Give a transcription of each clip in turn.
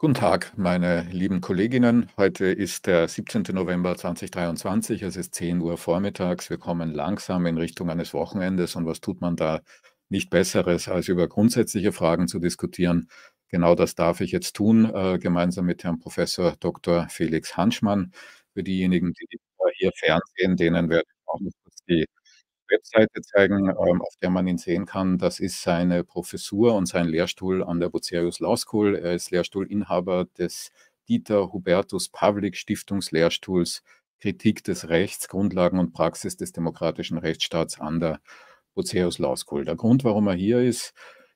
Guten Tag, meine lieben Kolleginnen. Heute ist der 17. November 2023. Es ist 10 Uhr vormittags. Wir kommen langsam in Richtung eines Wochenendes. Und was tut man da nicht Besseres, als über grundsätzliche Fragen zu diskutieren? Genau das darf ich jetzt tun, äh, gemeinsam mit Herrn Professor Dr. Felix Hanschmann. Für diejenigen, die hier fernsehen, denen werde ich auch noch die Webseite zeigen, ähm, auf der man ihn sehen kann. Das ist seine Professur und sein Lehrstuhl an der Bucerius Law School. Er ist Lehrstuhlinhaber des Dieter Hubertus Pavlik Stiftungslehrstuhls Kritik des Rechts, Grundlagen und Praxis des demokratischen Rechtsstaats an der Bucerius Law School. Der Grund, warum er hier ist,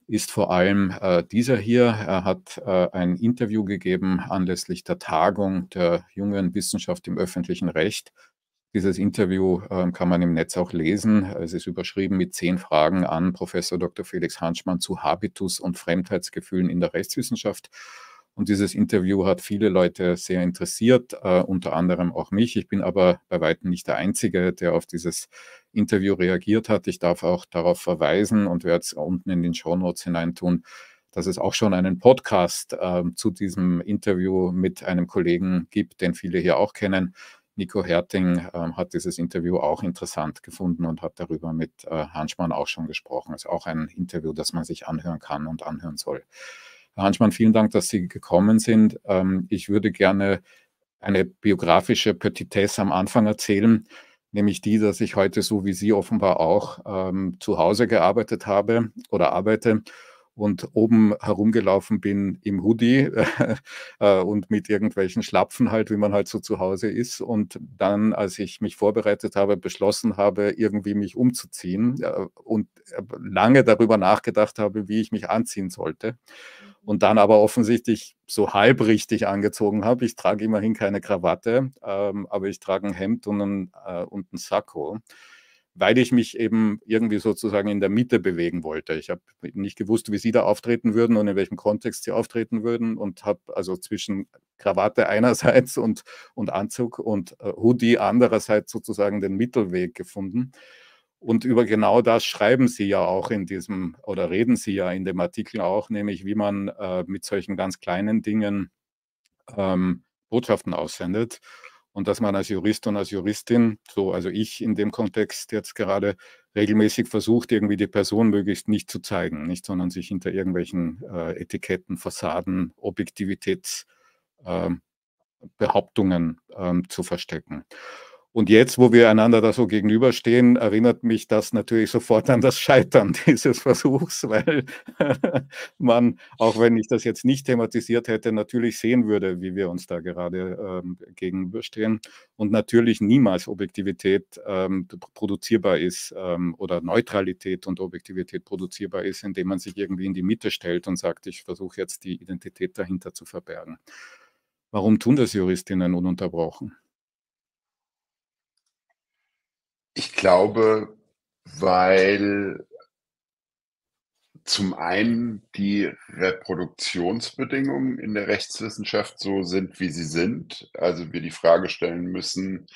ist vor allem äh, dieser hier. Er hat äh, ein Interview gegeben anlässlich der Tagung der jungen Wissenschaft im öffentlichen Recht dieses Interview äh, kann man im Netz auch lesen. Es ist überschrieben mit zehn Fragen an Professor Dr. Felix Hanschmann zu Habitus und Fremdheitsgefühlen in der Rechtswissenschaft. Und dieses Interview hat viele Leute sehr interessiert, äh, unter anderem auch mich. Ich bin aber bei weitem nicht der Einzige, der auf dieses Interview reagiert hat. Ich darf auch darauf verweisen und werde es unten in den Show Notes hineintun, dass es auch schon einen Podcast äh, zu diesem Interview mit einem Kollegen gibt, den viele hier auch kennen. Nico Herting ähm, hat dieses Interview auch interessant gefunden und hat darüber mit äh, Hanschmann auch schon gesprochen. Es ist auch ein Interview, das man sich anhören kann und anhören soll. Herr Hanschmann, vielen Dank, dass Sie gekommen sind. Ähm, ich würde gerne eine biografische Petitesse am Anfang erzählen, nämlich die, dass ich heute, so wie Sie offenbar auch, ähm, zu Hause gearbeitet habe oder arbeite und oben herumgelaufen bin im Hoodie äh, und mit irgendwelchen Schlapfen halt, wie man halt so zu Hause ist. Und dann, als ich mich vorbereitet habe, beschlossen habe, irgendwie mich umzuziehen äh, und äh, lange darüber nachgedacht habe, wie ich mich anziehen sollte. Und dann aber offensichtlich so halb richtig angezogen habe. Ich trage immerhin keine Krawatte, ähm, aber ich trage ein Hemd und ein, äh, und ein Sakko weil ich mich eben irgendwie sozusagen in der Mitte bewegen wollte. Ich habe nicht gewusst, wie Sie da auftreten würden und in welchem Kontext Sie auftreten würden und habe also zwischen Krawatte einerseits und, und Anzug und äh, Hoodie andererseits sozusagen den Mittelweg gefunden. Und über genau das schreiben Sie ja auch in diesem oder reden Sie ja in dem Artikel auch, nämlich wie man äh, mit solchen ganz kleinen Dingen ähm, Botschaften aussendet und dass man als Jurist und als Juristin, so also ich in dem Kontext jetzt gerade regelmäßig versucht, irgendwie die Person möglichst nicht zu zeigen, nicht, sondern sich hinter irgendwelchen äh, Etiketten, Fassaden, Objektivitätsbehauptungen ähm, ähm, zu verstecken. Und jetzt, wo wir einander da so gegenüberstehen, erinnert mich das natürlich sofort an das Scheitern dieses Versuchs, weil man, auch wenn ich das jetzt nicht thematisiert hätte, natürlich sehen würde, wie wir uns da gerade ähm, gegenüberstehen und natürlich niemals Objektivität ähm, produzierbar ist ähm, oder Neutralität und Objektivität produzierbar ist, indem man sich irgendwie in die Mitte stellt und sagt, ich versuche jetzt die Identität dahinter zu verbergen. Warum tun das Juristinnen ununterbrochen? Ich glaube, weil zum einen die Reproduktionsbedingungen in der Rechtswissenschaft so sind, wie sie sind. Also wir die Frage stellen müssen,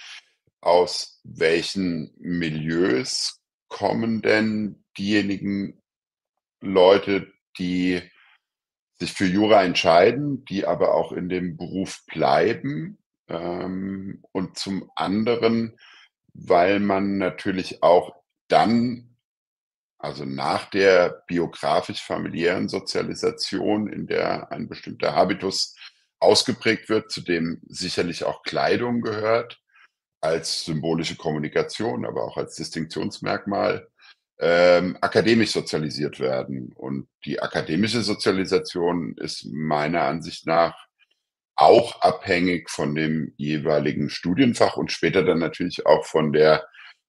aus welchen Milieus kommen denn diejenigen Leute, die sich für Jura entscheiden, die aber auch in dem Beruf bleiben. Ähm, und zum anderen weil man natürlich auch dann, also nach der biografisch-familiären Sozialisation, in der ein bestimmter Habitus ausgeprägt wird, zu dem sicherlich auch Kleidung gehört, als symbolische Kommunikation, aber auch als Distinktionsmerkmal, ähm, akademisch sozialisiert werden. Und die akademische Sozialisation ist meiner Ansicht nach auch abhängig von dem jeweiligen Studienfach und später dann natürlich auch von der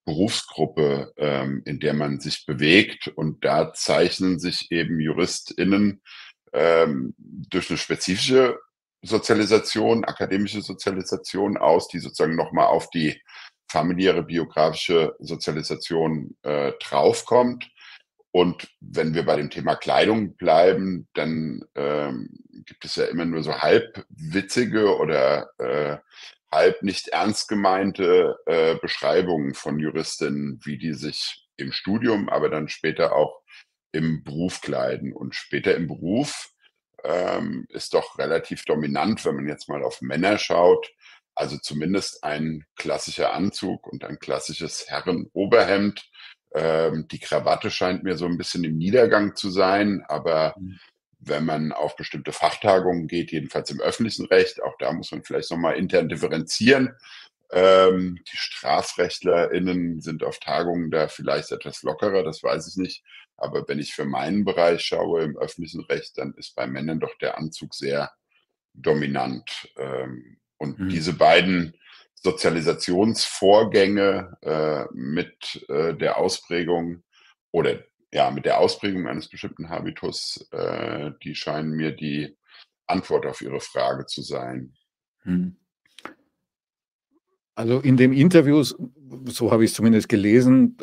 Berufsgruppe, ähm, in der man sich bewegt. Und da zeichnen sich eben JuristInnen ähm, durch eine spezifische Sozialisation, akademische Sozialisation aus, die sozusagen nochmal auf die familiäre biografische Sozialisation äh, draufkommt. Und wenn wir bei dem Thema Kleidung bleiben, dann ähm, gibt es ja immer nur so halb witzige oder äh, halb nicht ernst gemeinte äh, Beschreibungen von Juristinnen, wie die sich im Studium, aber dann später auch im Beruf kleiden. Und später im Beruf ähm, ist doch relativ dominant, wenn man jetzt mal auf Männer schaut. Also zumindest ein klassischer Anzug und ein klassisches Herrenoberhemd. Ähm, die Krawatte scheint mir so ein bisschen im Niedergang zu sein, aber mhm. wenn man auf bestimmte Fachtagungen geht, jedenfalls im öffentlichen Recht, auch da muss man vielleicht nochmal intern differenzieren. Ähm, die StrafrechtlerInnen sind auf Tagungen da vielleicht etwas lockerer, das weiß ich nicht. Aber wenn ich für meinen Bereich schaue im öffentlichen Recht, dann ist bei Männern doch der Anzug sehr dominant. Ähm, und mhm. diese beiden Sozialisationsvorgänge äh, mit äh, der Ausprägung oder ja, mit der Ausprägung eines bestimmten Habitus, äh, die scheinen mir die Antwort auf Ihre Frage zu sein. Mhm. Also in dem Interview, so habe ich es zumindest gelesen,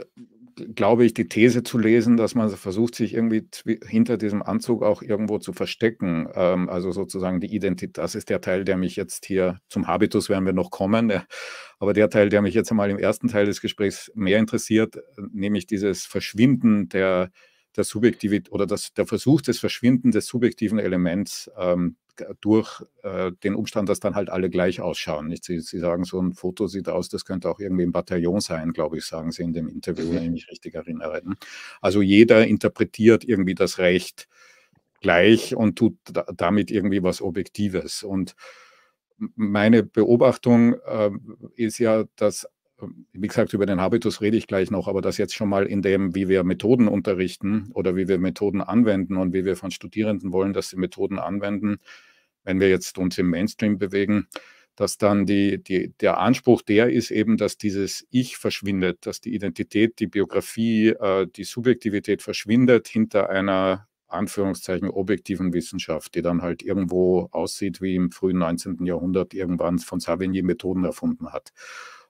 glaube ich, die These zu lesen, dass man versucht, sich irgendwie hinter diesem Anzug auch irgendwo zu verstecken. Ähm, also sozusagen die Identität, das ist der Teil, der mich jetzt hier zum Habitus werden wir noch kommen. Aber der Teil, der mich jetzt einmal im ersten Teil des Gesprächs mehr interessiert, nämlich dieses Verschwinden der, der Subjektivität oder das, der Versuch des Verschwinden des subjektiven Elements ähm, durch äh, den Umstand, dass dann halt alle gleich ausschauen. Nicht? Sie, Sie sagen, so ein Foto sieht aus, das könnte auch irgendwie im Bataillon sein, glaube ich, sagen Sie in dem Interview, wenn ich mich richtig erinnere. Also jeder interpretiert irgendwie das Recht gleich und tut da, damit irgendwie was Objektives. Und meine Beobachtung äh, ist ja, dass wie gesagt, über den Habitus rede ich gleich noch, aber das jetzt schon mal in dem, wie wir Methoden unterrichten oder wie wir Methoden anwenden und wie wir von Studierenden wollen, dass sie Methoden anwenden, wenn wir jetzt uns im Mainstream bewegen, dass dann die, die, der Anspruch der ist eben, dass dieses Ich verschwindet, dass die Identität, die Biografie, äh, die Subjektivität verschwindet hinter einer Anführungszeichen objektiven Wissenschaft, die dann halt irgendwo aussieht wie im frühen 19. Jahrhundert irgendwann von Savigny Methoden erfunden hat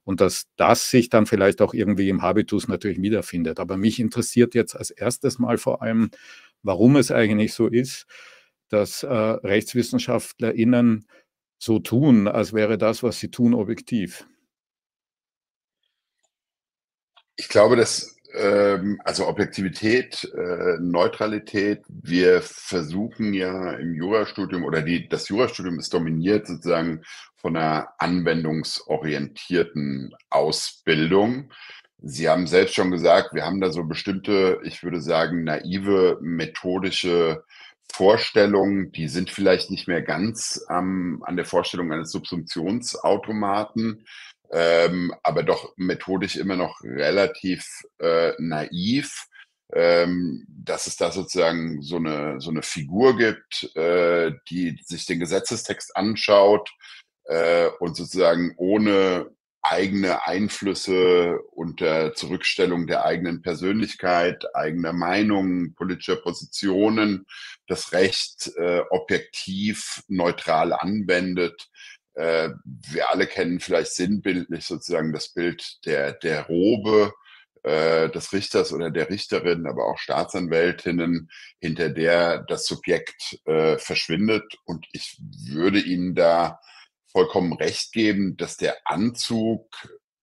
und dass das sich dann vielleicht auch irgendwie im Habitus natürlich wiederfindet. Aber mich interessiert jetzt als erstes mal vor allem, warum es eigentlich so ist, dass äh, RechtswissenschaftlerInnen so tun, als wäre das, was sie tun, objektiv. Ich glaube, dass also Objektivität, äh, Neutralität. Wir versuchen ja im Jurastudium oder die, das Jurastudium ist dominiert sozusagen von einer anwendungsorientierten Ausbildung. Sie haben selbst schon gesagt, wir haben da so bestimmte, ich würde sagen, naive methodische Vorstellungen, die sind vielleicht nicht mehr ganz ähm, an der Vorstellung eines Subsumptionsautomaten, ähm, aber doch methodisch immer noch relativ äh, naiv, ähm, dass es da sozusagen so eine, so eine Figur gibt, äh, die sich den Gesetzestext anschaut äh, und sozusagen ohne eigene Einflüsse unter Zurückstellung der eigenen Persönlichkeit, eigener Meinungen, politischer Positionen das Recht äh, objektiv neutral anwendet äh, wir alle kennen vielleicht sinnbildlich sozusagen das Bild der, der Robe äh, des Richters oder der Richterin, aber auch Staatsanwältinnen, hinter der das Subjekt äh, verschwindet. Und ich würde Ihnen da vollkommen recht geben, dass der Anzug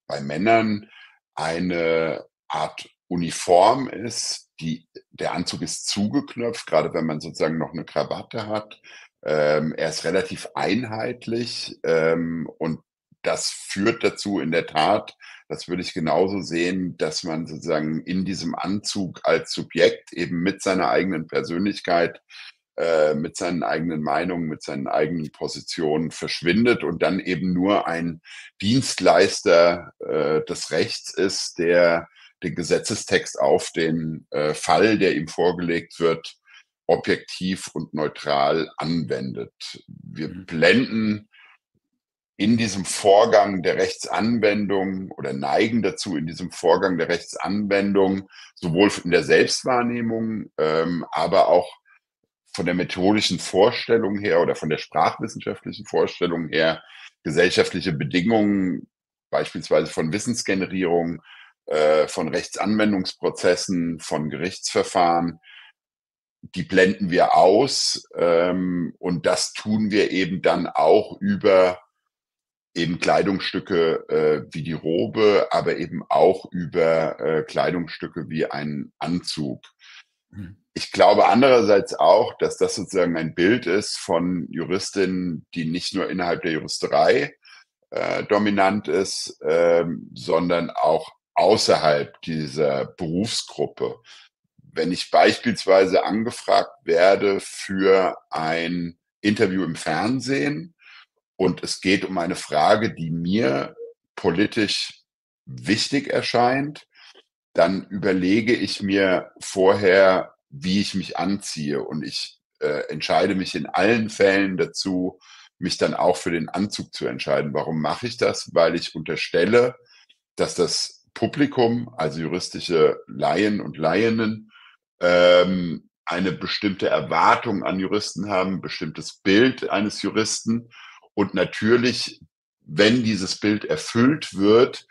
bei Männern eine Art Uniform ist. Die, der Anzug ist zugeknöpft, gerade wenn man sozusagen noch eine Krawatte hat. Ähm, er ist relativ einheitlich ähm, und das führt dazu in der Tat, das würde ich genauso sehen, dass man sozusagen in diesem Anzug als Subjekt eben mit seiner eigenen Persönlichkeit, äh, mit seinen eigenen Meinungen, mit seinen eigenen Positionen verschwindet und dann eben nur ein Dienstleister äh, des Rechts ist, der den Gesetzestext auf den äh, Fall, der ihm vorgelegt wird, objektiv und neutral anwendet. Wir mhm. blenden in diesem Vorgang der Rechtsanwendung oder neigen dazu, in diesem Vorgang der Rechtsanwendung, sowohl in der Selbstwahrnehmung, ähm, aber auch von der methodischen Vorstellung her oder von der sprachwissenschaftlichen Vorstellung her, gesellschaftliche Bedingungen, beispielsweise von Wissensgenerierung, äh, von Rechtsanwendungsprozessen, von Gerichtsverfahren, die blenden wir aus ähm, und das tun wir eben dann auch über eben Kleidungsstücke äh, wie die Robe, aber eben auch über äh, Kleidungsstücke wie ein Anzug. Mhm. Ich glaube andererseits auch, dass das sozusagen ein Bild ist von Juristinnen, die nicht nur innerhalb der Juristerei äh, dominant ist, ähm, sondern auch außerhalb dieser Berufsgruppe. Wenn ich beispielsweise angefragt werde für ein Interview im Fernsehen und es geht um eine Frage, die mir politisch wichtig erscheint, dann überlege ich mir vorher, wie ich mich anziehe und ich äh, entscheide mich in allen Fällen dazu, mich dann auch für den Anzug zu entscheiden. Warum mache ich das? Weil ich unterstelle, dass das Publikum, also juristische Laien und Laienen, ähm, eine bestimmte Erwartung an Juristen haben, bestimmtes Bild eines Juristen. Und natürlich, wenn dieses Bild erfüllt wird,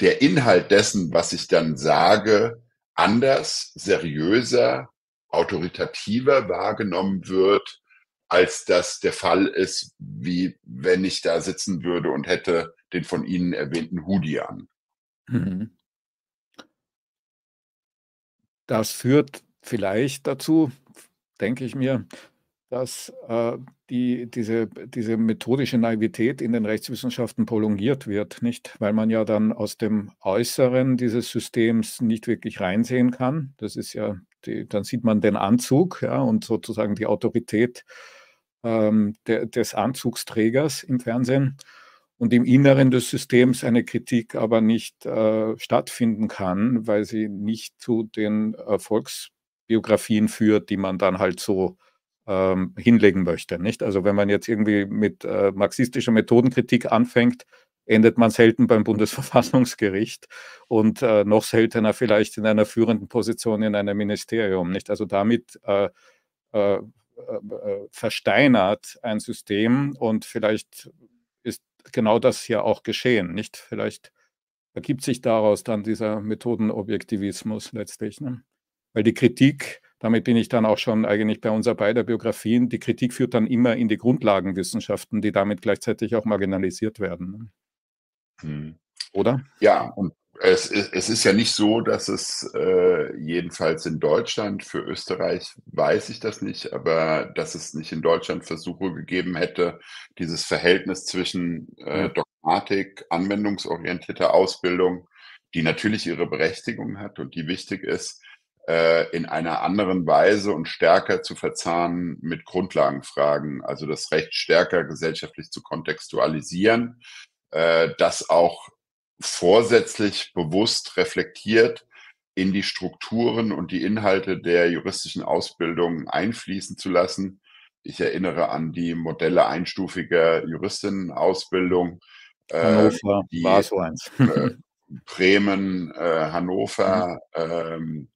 der Inhalt dessen, was ich dann sage, anders, seriöser, autoritativer wahrgenommen wird, als das der Fall ist, wie wenn ich da sitzen würde und hätte den von Ihnen erwähnten Hoodie an. Mhm. Das führt vielleicht dazu, denke ich mir, dass äh, die, diese, diese methodische Naivität in den Rechtswissenschaften prolongiert wird, nicht? Weil man ja dann aus dem Äußeren dieses Systems nicht wirklich reinsehen kann. Das ist ja, die, dann sieht man den Anzug ja, und sozusagen die Autorität ähm, der, des Anzugsträgers im Fernsehen und im Inneren des Systems eine Kritik aber nicht äh, stattfinden kann, weil sie nicht zu den Erfolgsbiografien führt, die man dann halt so ähm, hinlegen möchte. Nicht? Also wenn man jetzt irgendwie mit äh, marxistischer Methodenkritik anfängt, endet man selten beim Bundesverfassungsgericht und äh, noch seltener vielleicht in einer führenden Position in einem Ministerium. Nicht? Also damit äh, äh, äh versteinert ein System und vielleicht genau das hier auch geschehen. Nicht? Vielleicht ergibt sich daraus dann dieser Methodenobjektivismus letztlich. Ne? Weil die Kritik damit bin ich dann auch schon eigentlich bei unserer beider Biografien. Die Kritik führt dann immer in die Grundlagenwissenschaften, die damit gleichzeitig auch marginalisiert werden. Ne? Hm. Oder? Ja, und es ist, es ist ja nicht so, dass es äh, jedenfalls in Deutschland, für Österreich weiß ich das nicht, aber dass es nicht in Deutschland Versuche gegeben hätte, dieses Verhältnis zwischen äh, Dogmatik, anwendungsorientierter Ausbildung, die natürlich ihre Berechtigung hat und die wichtig ist, äh, in einer anderen Weise und stärker zu verzahnen mit Grundlagenfragen, also das Recht stärker gesellschaftlich zu kontextualisieren, äh, das auch vorsätzlich bewusst reflektiert in die Strukturen und die Inhalte der juristischen Ausbildung einfließen zu lassen. Ich erinnere an die Modelle einstufiger Juristinnenausbildung. Äh, Hannover die, war so eins. äh, Bremen, äh, Hannover, mhm. ähm,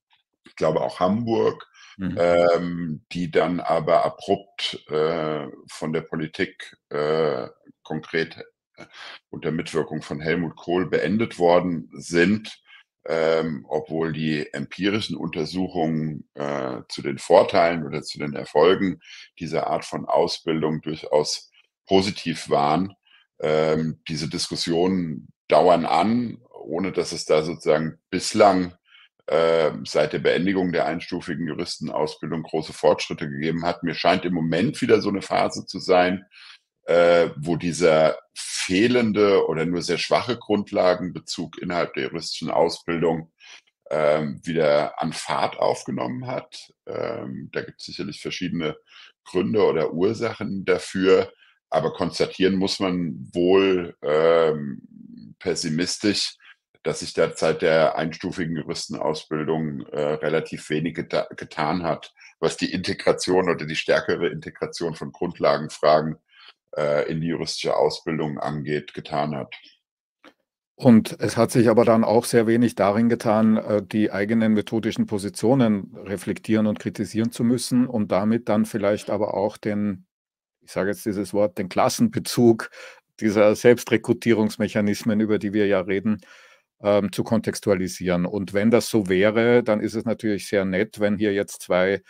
ich glaube auch Hamburg, mhm. ähm, die dann aber abrupt äh, von der Politik äh, konkret äh, unter Mitwirkung von Helmut Kohl beendet worden sind, ähm, obwohl die empirischen Untersuchungen äh, zu den Vorteilen oder zu den Erfolgen dieser Art von Ausbildung durchaus positiv waren. Ähm, diese Diskussionen dauern an, ohne dass es da sozusagen bislang äh, seit der Beendigung der einstufigen Juristenausbildung große Fortschritte gegeben hat. Mir scheint im Moment wieder so eine Phase zu sein, äh, wo dieser fehlende oder nur sehr schwache Grundlagenbezug innerhalb der juristischen Ausbildung ähm, wieder an Fahrt aufgenommen hat. Ähm, da gibt es sicherlich verschiedene Gründe oder Ursachen dafür, aber konstatieren muss man wohl ähm, pessimistisch, dass sich da seit der einstufigen Juristenausbildung äh, relativ wenig geta getan hat, was die Integration oder die stärkere Integration von Grundlagenfragen äh, in die juristische Ausbildung angeht, getan hat. Und es hat sich aber dann auch sehr wenig darin getan, äh, die eigenen methodischen Positionen reflektieren und kritisieren zu müssen und damit dann vielleicht aber auch den, ich sage jetzt dieses Wort, den Klassenbezug dieser Selbstrekrutierungsmechanismen, über die wir ja reden, ähm, zu kontextualisieren. Und wenn das so wäre, dann ist es natürlich sehr nett, wenn hier jetzt zwei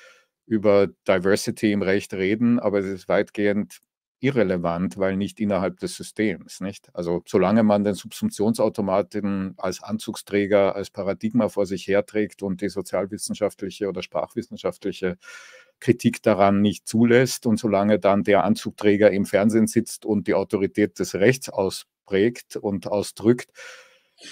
über Diversity im Recht reden, aber es ist weitgehend irrelevant, weil nicht innerhalb des Systems. Nicht? Also solange man den Subsumptionsautomaten als Anzugsträger, als Paradigma vor sich herträgt und die sozialwissenschaftliche oder sprachwissenschaftliche Kritik daran nicht zulässt und solange dann der Anzugträger im Fernsehen sitzt und die Autorität des Rechts ausprägt und ausdrückt,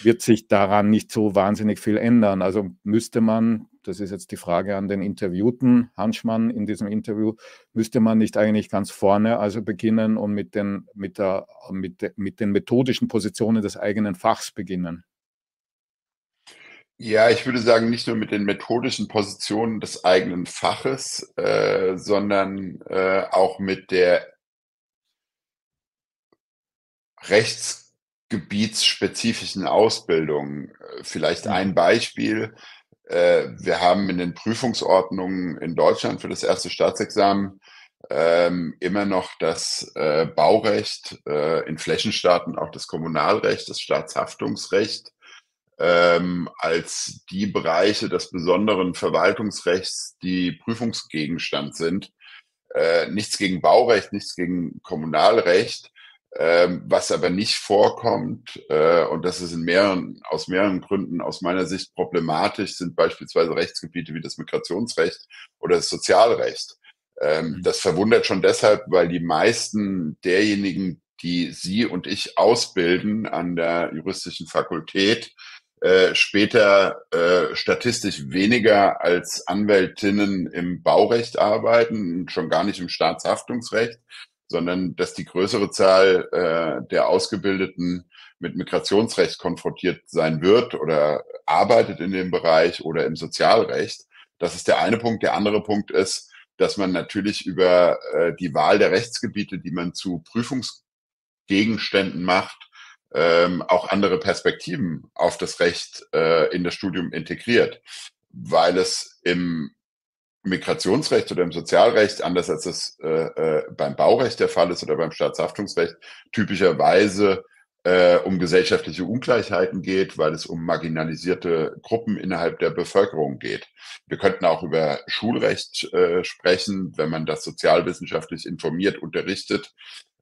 wird sich daran nicht so wahnsinnig viel ändern. Also müsste man das ist jetzt die Frage an den Interviewten, Hanschmann in diesem Interview, müsste man nicht eigentlich ganz vorne also beginnen und mit den, mit der, mit, de, mit den methodischen Positionen des eigenen Fachs beginnen? Ja, ich würde sagen, nicht nur mit den methodischen Positionen des eigenen Faches, äh, sondern äh, auch mit der rechtsgebietsspezifischen Ausbildung. Vielleicht ein mhm. Beispiel. Äh, wir haben in den Prüfungsordnungen in Deutschland für das erste Staatsexamen ähm, immer noch das äh, Baurecht, äh, in Flächenstaaten auch das Kommunalrecht, das Staatshaftungsrecht ähm, als die Bereiche des besonderen Verwaltungsrechts, die Prüfungsgegenstand sind. Äh, nichts gegen Baurecht, nichts gegen Kommunalrecht, ähm, was aber nicht vorkommt, äh, und das ist in mehreren, aus mehreren Gründen aus meiner Sicht problematisch, sind beispielsweise Rechtsgebiete wie das Migrationsrecht oder das Sozialrecht. Ähm, mhm. Das verwundert schon deshalb, weil die meisten derjenigen, die Sie und ich ausbilden an der juristischen Fakultät, äh, später äh, statistisch weniger als Anwältinnen im Baurecht arbeiten, schon gar nicht im Staatshaftungsrecht, sondern dass die größere Zahl äh, der Ausgebildeten mit Migrationsrecht konfrontiert sein wird oder arbeitet in dem Bereich oder im Sozialrecht. Das ist der eine Punkt. Der andere Punkt ist, dass man natürlich über äh, die Wahl der Rechtsgebiete, die man zu Prüfungsgegenständen macht, ähm, auch andere Perspektiven auf das Recht äh, in das Studium integriert, weil es im Migrationsrecht oder im Sozialrecht, anders als das äh, äh, beim Baurecht der Fall ist oder beim Staatshaftungsrecht, typischerweise äh, um gesellschaftliche Ungleichheiten geht, weil es um marginalisierte Gruppen innerhalb der Bevölkerung geht. Wir könnten auch über Schulrecht äh, sprechen, wenn man das sozialwissenschaftlich informiert unterrichtet.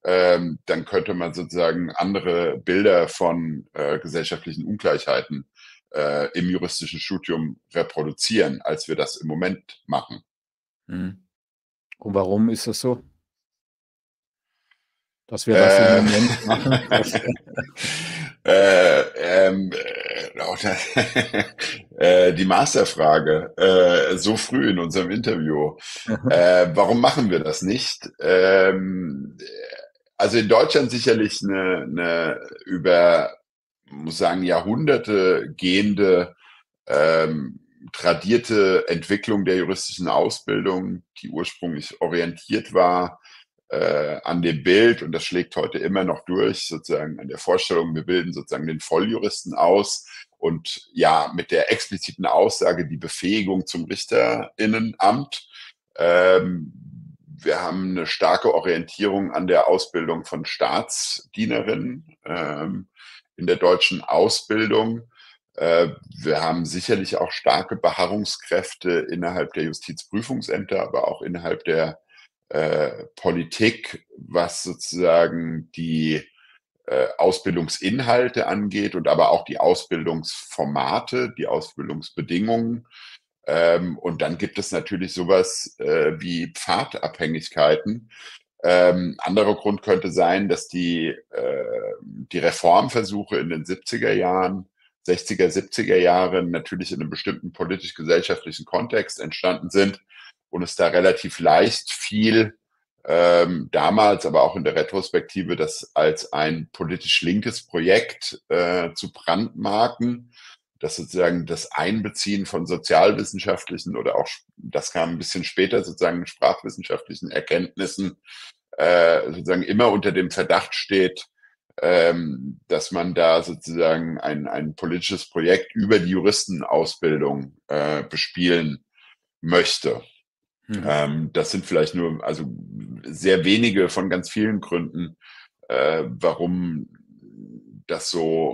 Ähm, dann könnte man sozusagen andere Bilder von äh, gesellschaftlichen Ungleichheiten äh, im juristischen Studium reproduzieren, als wir das im Moment machen. Mhm. Und warum ist das so? Dass wir das äh, im Moment machen? äh, ähm, äh, die Masterfrage, äh, so früh in unserem Interview. Äh, warum machen wir das nicht? Ähm, also in Deutschland sicherlich eine, eine über muss sagen, Jahrhunderte gehende ähm, tradierte Entwicklung der juristischen Ausbildung, die ursprünglich orientiert war äh, an dem Bild, und das schlägt heute immer noch durch, sozusagen an der Vorstellung, wir bilden sozusagen den Volljuristen aus und ja, mit der expliziten Aussage die Befähigung zum Richterinnenamt. Ähm, wir haben eine starke Orientierung an der Ausbildung von Staatsdienerinnen. Ähm, in der deutschen Ausbildung. Äh, wir haben sicherlich auch starke Beharrungskräfte innerhalb der Justizprüfungsämter, aber auch innerhalb der äh, Politik, was sozusagen die äh, Ausbildungsinhalte angeht und aber auch die Ausbildungsformate, die Ausbildungsbedingungen. Ähm, und dann gibt es natürlich sowas wie Pfadabhängigkeiten, ähm, anderer Grund könnte sein, dass die, äh, die Reformversuche in den 70er Jahren, 60er, 70er Jahren natürlich in einem bestimmten politisch-gesellschaftlichen Kontext entstanden sind und es da relativ leicht fiel, ähm, damals, aber auch in der Retrospektive, das als ein politisch linkes Projekt äh, zu brandmarken, dass sozusagen das Einbeziehen von sozialwissenschaftlichen oder auch, das kam ein bisschen später, sozusagen sprachwissenschaftlichen Erkenntnissen äh, sozusagen immer unter dem Verdacht steht, ähm, dass man da sozusagen ein, ein politisches Projekt über die Juristenausbildung äh, bespielen möchte. Mhm. Ähm, das sind vielleicht nur, also sehr wenige von ganz vielen Gründen, äh, warum das so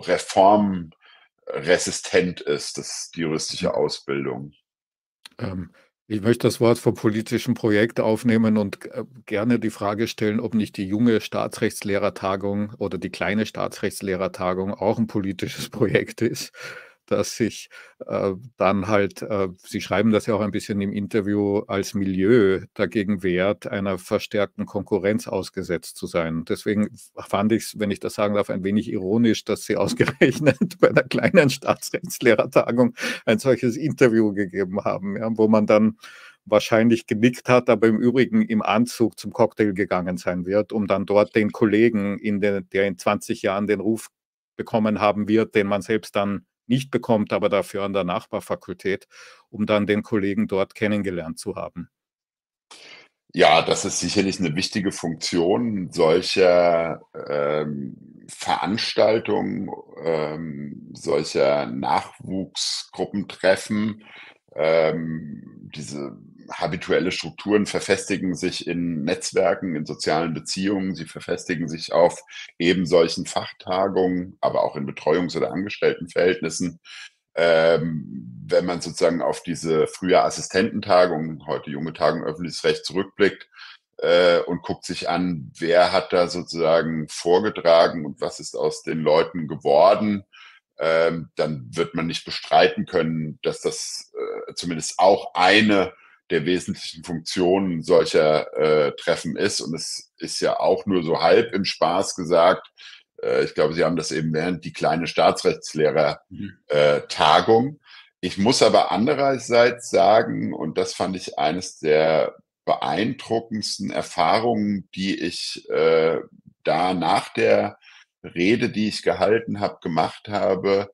reformresistent ist, das die juristische Ausbildung. Ähm, Ich möchte das Wort vom politischen Projekt aufnehmen und äh, gerne die Frage stellen, ob nicht die junge Staatsrechtslehrertagung oder die kleine Staatsrechtslehrertagung auch ein politisches Projekt ist dass sich äh, dann halt, äh, Sie schreiben das ja auch ein bisschen im Interview, als Milieu dagegen wehrt, einer verstärkten Konkurrenz ausgesetzt zu sein. Deswegen fand ich es, wenn ich das sagen darf, ein wenig ironisch, dass Sie ausgerechnet bei einer kleinen Staatsrechtslehrertagung ein solches Interview gegeben haben, ja, wo man dann wahrscheinlich genickt hat, aber im Übrigen im Anzug zum Cocktail gegangen sein wird, um dann dort den Kollegen, in den, der in 20 Jahren den Ruf bekommen haben wird, den man selbst dann nicht bekommt, aber dafür an der Nachbarfakultät, um dann den Kollegen dort kennengelernt zu haben. Ja, das ist sicherlich eine wichtige Funktion solcher ähm, Veranstaltungen, ähm, solcher Nachwuchsgruppentreffen, ähm, diese habituelle Strukturen verfestigen sich in Netzwerken, in sozialen Beziehungen, sie verfestigen sich auf eben solchen Fachtagungen, aber auch in Betreuungs- oder Angestelltenverhältnissen. Ähm, wenn man sozusagen auf diese frühe Assistententagung, heute junge Tagung öffentliches Recht zurückblickt äh, und guckt sich an, wer hat da sozusagen vorgetragen und was ist aus den Leuten geworden, ähm, dann wird man nicht bestreiten können, dass das äh, zumindest auch eine der wesentlichen Funktionen solcher äh, Treffen ist. Und es ist ja auch nur so halb im Spaß gesagt. Äh, ich glaube, Sie haben das eben während die kleine Staatsrechtslehrer-Tagung. Mhm. Äh, ich muss aber andererseits sagen, und das fand ich eines der beeindruckendsten Erfahrungen, die ich äh, da nach der Rede, die ich gehalten habe, gemacht habe,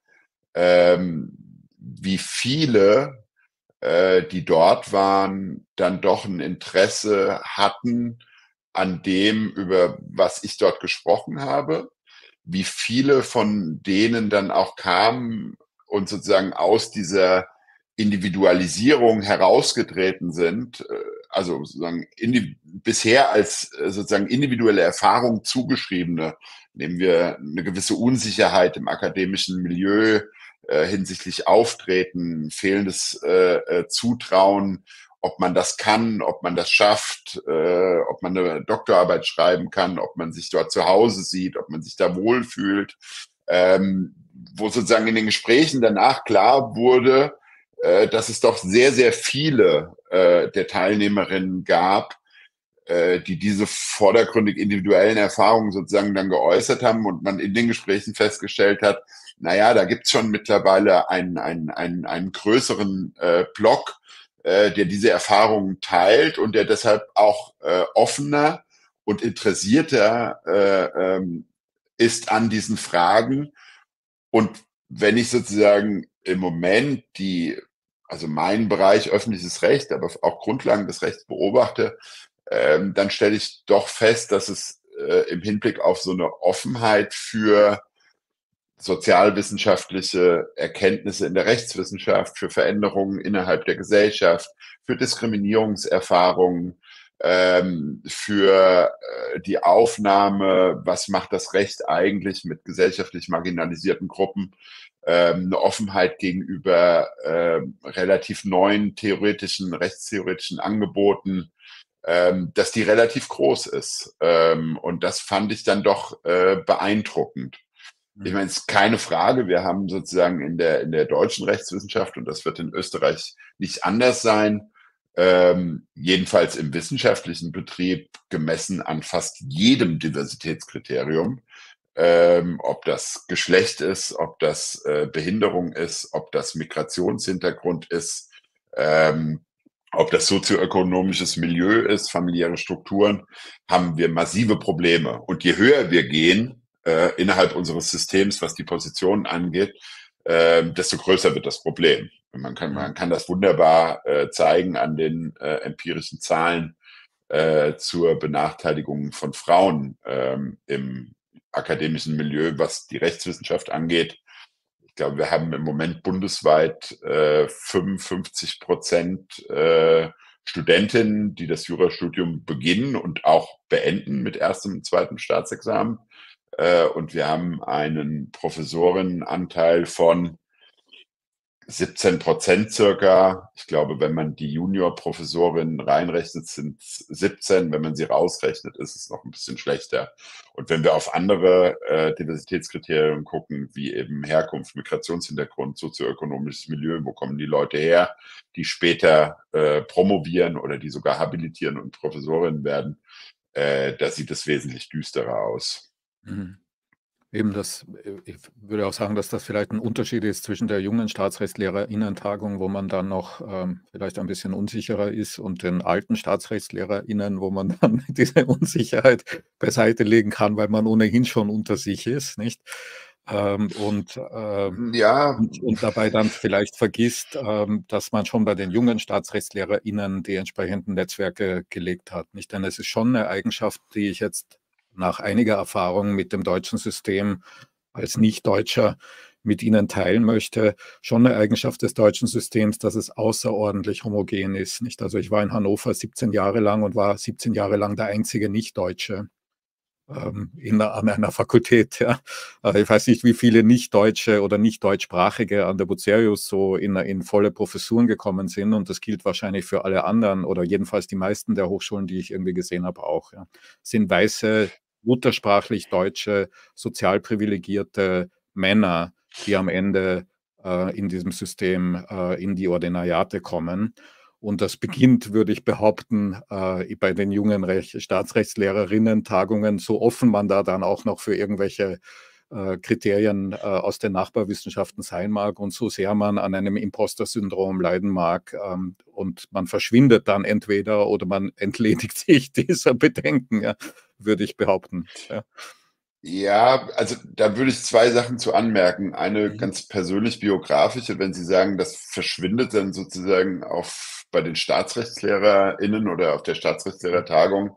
ähm, wie viele äh, die dort waren, dann doch ein Interesse hatten an dem, über was ich dort gesprochen habe, wie viele von denen dann auch kamen und sozusagen aus dieser Individualisierung herausgetreten sind, äh, also sozusagen bisher als äh, sozusagen individuelle Erfahrung zugeschriebene, nehmen wir eine gewisse Unsicherheit im akademischen Milieu, äh, hinsichtlich Auftreten, fehlendes äh, äh, Zutrauen, ob man das kann, ob man das schafft, äh, ob man eine Doktorarbeit schreiben kann, ob man sich dort zu Hause sieht, ob man sich da wohlfühlt, ähm, wo sozusagen in den Gesprächen danach klar wurde, äh, dass es doch sehr, sehr viele äh, der Teilnehmerinnen gab, äh, die diese vordergründig individuellen Erfahrungen sozusagen dann geäußert haben und man in den Gesprächen festgestellt hat, naja, da gibt's schon mittlerweile einen, einen, einen, einen größeren äh, Block, äh, der diese Erfahrungen teilt und der deshalb auch äh, offener und interessierter äh, ähm, ist an diesen Fragen. Und wenn ich sozusagen im Moment die, also meinen Bereich öffentliches Recht, aber auch Grundlagen des Rechts beobachte, ähm, dann stelle ich doch fest, dass es äh, im Hinblick auf so eine Offenheit für sozialwissenschaftliche Erkenntnisse in der Rechtswissenschaft, für Veränderungen innerhalb der Gesellschaft, für Diskriminierungserfahrungen, ähm, für äh, die Aufnahme, was macht das Recht eigentlich mit gesellschaftlich marginalisierten Gruppen, ähm, eine Offenheit gegenüber äh, relativ neuen theoretischen, rechtstheoretischen Angeboten, ähm, dass die relativ groß ist. Ähm, und das fand ich dann doch äh, beeindruckend. Ich mhm. meine, es ist keine Frage, wir haben sozusagen in der, in der deutschen Rechtswissenschaft, und das wird in Österreich nicht anders sein, ähm, jedenfalls im wissenschaftlichen Betrieb gemessen an fast jedem Diversitätskriterium, ähm, ob das Geschlecht ist, ob das äh, Behinderung ist, ob das Migrationshintergrund ist, ähm, ob das sozioökonomisches Milieu ist, familiäre Strukturen, haben wir massive Probleme. Und je höher wir gehen, äh, innerhalb unseres Systems, was die Positionen angeht, äh, desto größer wird das Problem. Man kann, man kann das wunderbar äh, zeigen an den äh, empirischen Zahlen äh, zur Benachteiligung von Frauen ähm, im akademischen Milieu, was die Rechtswissenschaft angeht. Ich glaube, wir haben im Moment bundesweit äh, 55 Prozent äh, Studentinnen, die das Jurastudium beginnen und auch beenden mit erstem und zweitem Staatsexamen. Äh, und wir haben einen Professorinnenanteil von 17 Prozent circa. Ich glaube, wenn man die Junior-Professorinnen reinrechnet, sind es 17. Wenn man sie rausrechnet, ist es noch ein bisschen schlechter. Und wenn wir auf andere äh, Diversitätskriterien gucken, wie eben Herkunft, Migrationshintergrund, sozioökonomisches Milieu, wo kommen die Leute her, die später äh, promovieren oder die sogar habilitieren und Professorinnen werden, äh, da sieht es wesentlich düsterer aus. Mhm. Eben das, äh, ich würde auch sagen, dass das vielleicht ein Unterschied ist zwischen der jungen StaatsrechtlehrerInnen-Tagung, wo man dann noch ähm, vielleicht ein bisschen unsicherer ist, und den alten StaatsrechtlehrerInnen, wo man dann diese Unsicherheit beiseite legen kann, weil man ohnehin schon unter sich ist, nicht? Ähm, und, ähm, Ja, und, und dabei dann vielleicht vergisst, ähm, dass man schon bei den jungen StaatsrechtlehrerInnen die entsprechenden Netzwerke gelegt hat, nicht? Denn es ist schon eine Eigenschaft, die ich jetzt nach einiger Erfahrung mit dem deutschen System als Nicht-Deutscher mit Ihnen teilen möchte, schon eine Eigenschaft des deutschen Systems, dass es außerordentlich homogen ist. Nicht? Also ich war in Hannover 17 Jahre lang und war 17 Jahre lang der einzige Nicht-Deutsche ähm, an einer Fakultät. Ja. Äh, ich weiß nicht, wie viele Nicht-Deutsche oder Nicht-Deutschsprachige an der Bucerius so in, in volle Professuren gekommen sind. Und das gilt wahrscheinlich für alle anderen oder jedenfalls die meisten der Hochschulen, die ich irgendwie gesehen habe, auch. Ja. Sind weiße, muttersprachlich deutsche, sozial privilegierte Männer, die am Ende äh, in diesem System äh, in die Ordinariate kommen. Und das beginnt, würde ich behaupten, äh, bei den jungen Rech Staatsrechtslehrerinnen-Tagungen, so offen man da dann auch noch für irgendwelche Kriterien äh, aus den Nachbarwissenschaften sein mag und so sehr man an einem Imposter-Syndrom leiden mag ähm, und man verschwindet dann entweder oder man entledigt sich dieser Bedenken, ja, würde ich behaupten. Ja. Ja, also da würde ich zwei Sachen zu anmerken. Eine mhm. ganz persönlich biografische, wenn Sie sagen, das verschwindet dann sozusagen auf, bei den StaatsrechtslehrerInnen oder auf der Staatsrechtslehrertagung.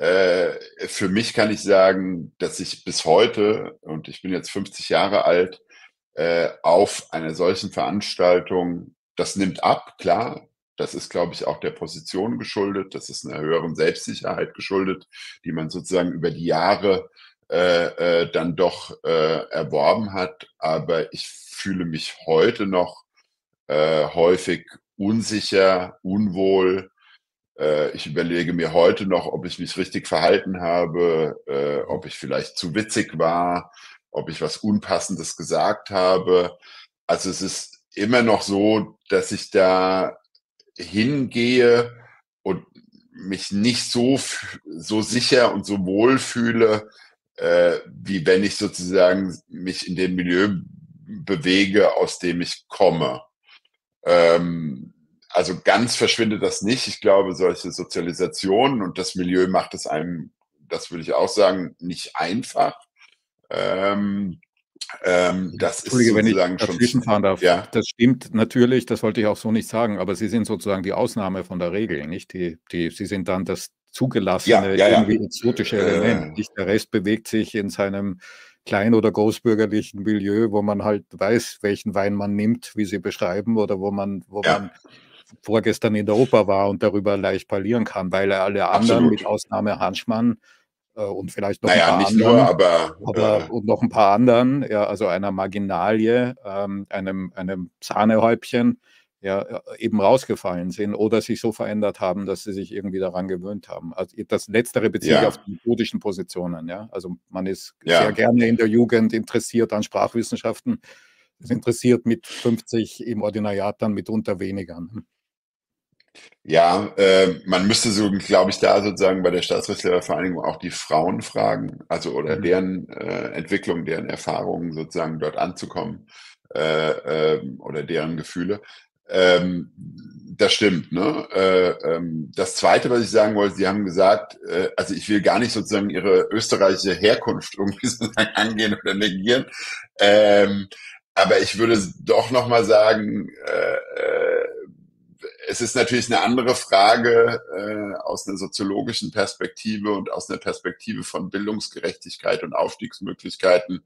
Äh, für mich kann ich sagen, dass ich bis heute, und ich bin jetzt 50 Jahre alt, äh, auf einer solchen Veranstaltung, das nimmt ab, klar. Das ist, glaube ich, auch der Position geschuldet. Das ist einer höheren Selbstsicherheit geschuldet, die man sozusagen über die Jahre äh, äh, dann doch äh, erworben hat. Aber ich fühle mich heute noch äh, häufig unsicher, unwohl. Äh, ich überlege mir heute noch, ob ich mich richtig verhalten habe, äh, ob ich vielleicht zu witzig war, ob ich was Unpassendes gesagt habe. Also es ist immer noch so, dass ich da hingehe und mich nicht so, so sicher und so wohl fühle, äh, wie wenn ich sozusagen mich in dem Milieu bewege, aus dem ich komme. Ähm, also ganz verschwindet das nicht. Ich glaube, solche Sozialisationen und das Milieu macht es einem, das würde ich auch sagen, nicht einfach. Ähm, ähm, das ist sozusagen wenn ich dazwischen fahren darf. Ja. Das stimmt natürlich, das wollte ich auch so nicht sagen, aber Sie sind sozusagen die Ausnahme von der Regel, nicht? Die, die, Sie sind dann das zugelassene, ja, ja, irgendwie exotische Element. Äh. Der Rest bewegt sich in seinem klein- oder großbürgerlichen Milieu, wo man halt weiß, welchen Wein man nimmt, wie Sie beschreiben, oder wo man, wo man vorgestern in der Oper war und darüber leicht parlieren kann, weil alle anderen, Absolut. mit Ausnahme Hanschmann, äh, und vielleicht noch naja, ein paar anderen, nur, aber, aber äh, und noch ein paar anderen, ja, also einer Marginalie, ähm, einem, einem Sahnehäubchen, ja, äh, eben rausgefallen sind oder sich so verändert haben, dass sie sich irgendwie daran gewöhnt haben. Also das Letztere bezieht ja. auf die methodischen Positionen. Ja? Also man ist ja. sehr gerne in der Jugend interessiert an Sprachwissenschaften, ist interessiert mit 50 im Ordinariat dann mitunter weniger. Ja, äh, man müsste so, glaube ich, da sozusagen bei der Staatsrechtslehrervereinigung auch die Frauen fragen, also oder mhm. deren äh, Entwicklung, deren Erfahrungen sozusagen dort anzukommen äh, äh, oder deren Gefühle. Ähm, das stimmt. Ne? Äh, ähm, das Zweite, was ich sagen wollte, Sie haben gesagt, äh, also ich will gar nicht sozusagen Ihre österreichische Herkunft irgendwie sozusagen angehen oder negieren. Ähm, aber ich würde doch nochmal sagen, äh, äh, es ist natürlich eine andere Frage äh, aus einer soziologischen Perspektive und aus einer Perspektive von Bildungsgerechtigkeit und Aufstiegsmöglichkeiten,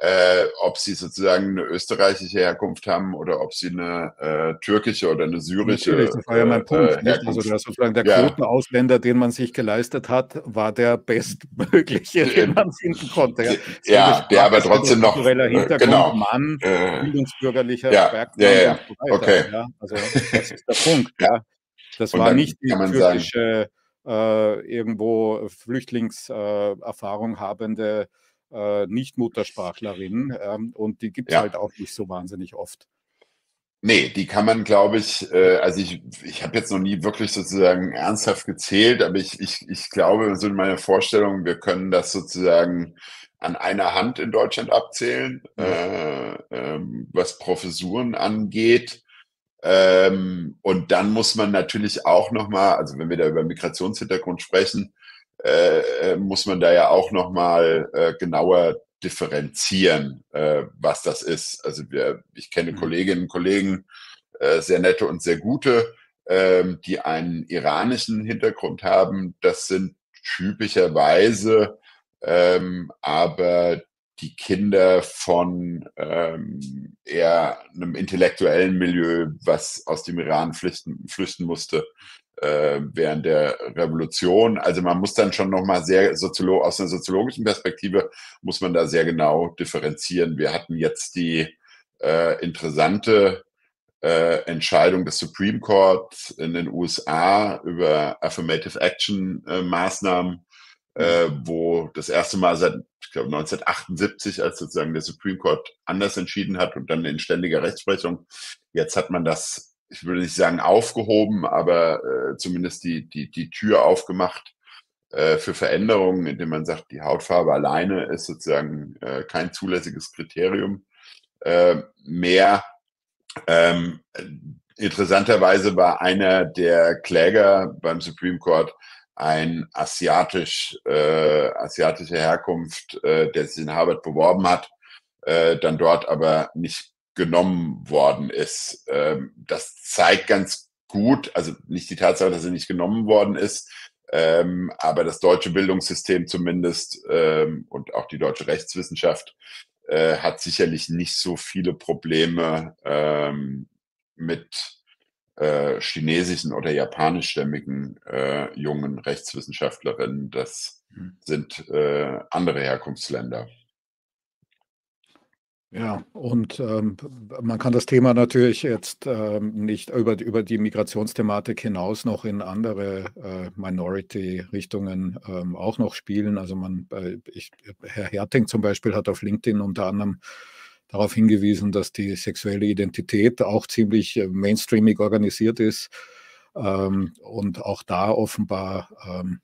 äh, ob sie sozusagen eine österreichische Herkunft haben oder ob sie eine äh, türkische oder eine syrische Natürlich, das war ja mein äh, Punkt. äh? Also der, sozusagen der Ja. Quotenausländer, den man sich geleistet hat, war der bestmögliche, den man finden konnte. Ja, Ja, der aber trotzdem noch, kultureller äh, Hintergrund, genau. Mann, Äh, bildungsbürgerlicher Ja, Background ja, ja, so okay. Also das ist der Punkt. Ja. Das war nicht die sagen- türkische, äh, irgendwo Flüchtlingserfahrung Erfahrung habende äh, Nicht-Muttersprachlerin. Ähm, und die gibt es Ja. halt auch nicht so wahnsinnig oft. Nee, die kann man, glaube ich, äh, also ich, ich habe jetzt noch nie wirklich sozusagen ernsthaft gezählt, aber ich, ich, ich glaube, so in meiner Vorstellung, wir können das sozusagen an einer Hand in Deutschland abzählen, äh, ähm, was Professuren angeht. Ähm, und dann muss man natürlich auch nochmal, also wenn wir da über Migrationshintergrund sprechen, äh, äh, muss man da ja auch nochmal äh, genauer differenzieren, äh, was das ist. Also wir, ich kenne Mhm. Kolleginnen und Kollegen, äh, sehr nette und sehr gute, ähm, die einen iranischen Hintergrund haben. Das sind typischerweise ähm, aber die Kinder von ähm, eher einem intellektuellen Milieu, was aus dem Iran flüchten, flüchten musste äh, während der Revolution. Also man muss dann schon nochmal sehr soziolo aus einer soziologischen Perspektive muss man da sehr genau differenzieren. Wir hatten jetzt die äh, interessante äh, Entscheidung des Supreme Court in den USA über Affirmative Action äh, Maßnahmen, äh, wo das erste Mal seit, ich glaube, 1978, als sozusagen der Supreme Court anders entschieden hat und dann in ständiger Rechtsprechung. Jetzt hat man das, ich würde nicht sagen aufgehoben, aber äh, zumindest die, die, die Tür aufgemacht äh, für Veränderungen, indem man sagt, die Hautfarbe alleine ist sozusagen äh, kein zulässiges Kriterium äh, mehr. Ähm, interessanterweise war einer der Kläger beim Supreme Court ein asiatisch, äh, asiatischer Herkunft, äh, der sich in Harvard beworben hat, äh, dann dort aber nicht genommen worden ist. Ähm, das zeigt ganz gut, also nicht die Tatsache, dass er nicht genommen worden ist, ähm, aber das deutsche Bildungssystem zumindest ähm, und auch die deutsche Rechtswissenschaft äh, hat sicherlich nicht so viele Probleme ähm, mit äh, chinesischen oder japanischstämmigen äh, jungen Rechtswissenschaftlerinnen. Das Hm. sind äh, andere Herkunftsländer. Ja, und ähm, man kann das Thema natürlich jetzt ähm, nicht über, über die Migrationsthematik hinaus noch in andere äh, Minority-Richtungen ähm, auch noch spielen. Also man, äh, ich, Herr Herting zum Beispiel hat auf LinkedIn unter anderem darauf hingewiesen, dass die sexuelle Identität auch ziemlich äh, mainstreamig organisiert ist ähm, und auch da offenbar ähm,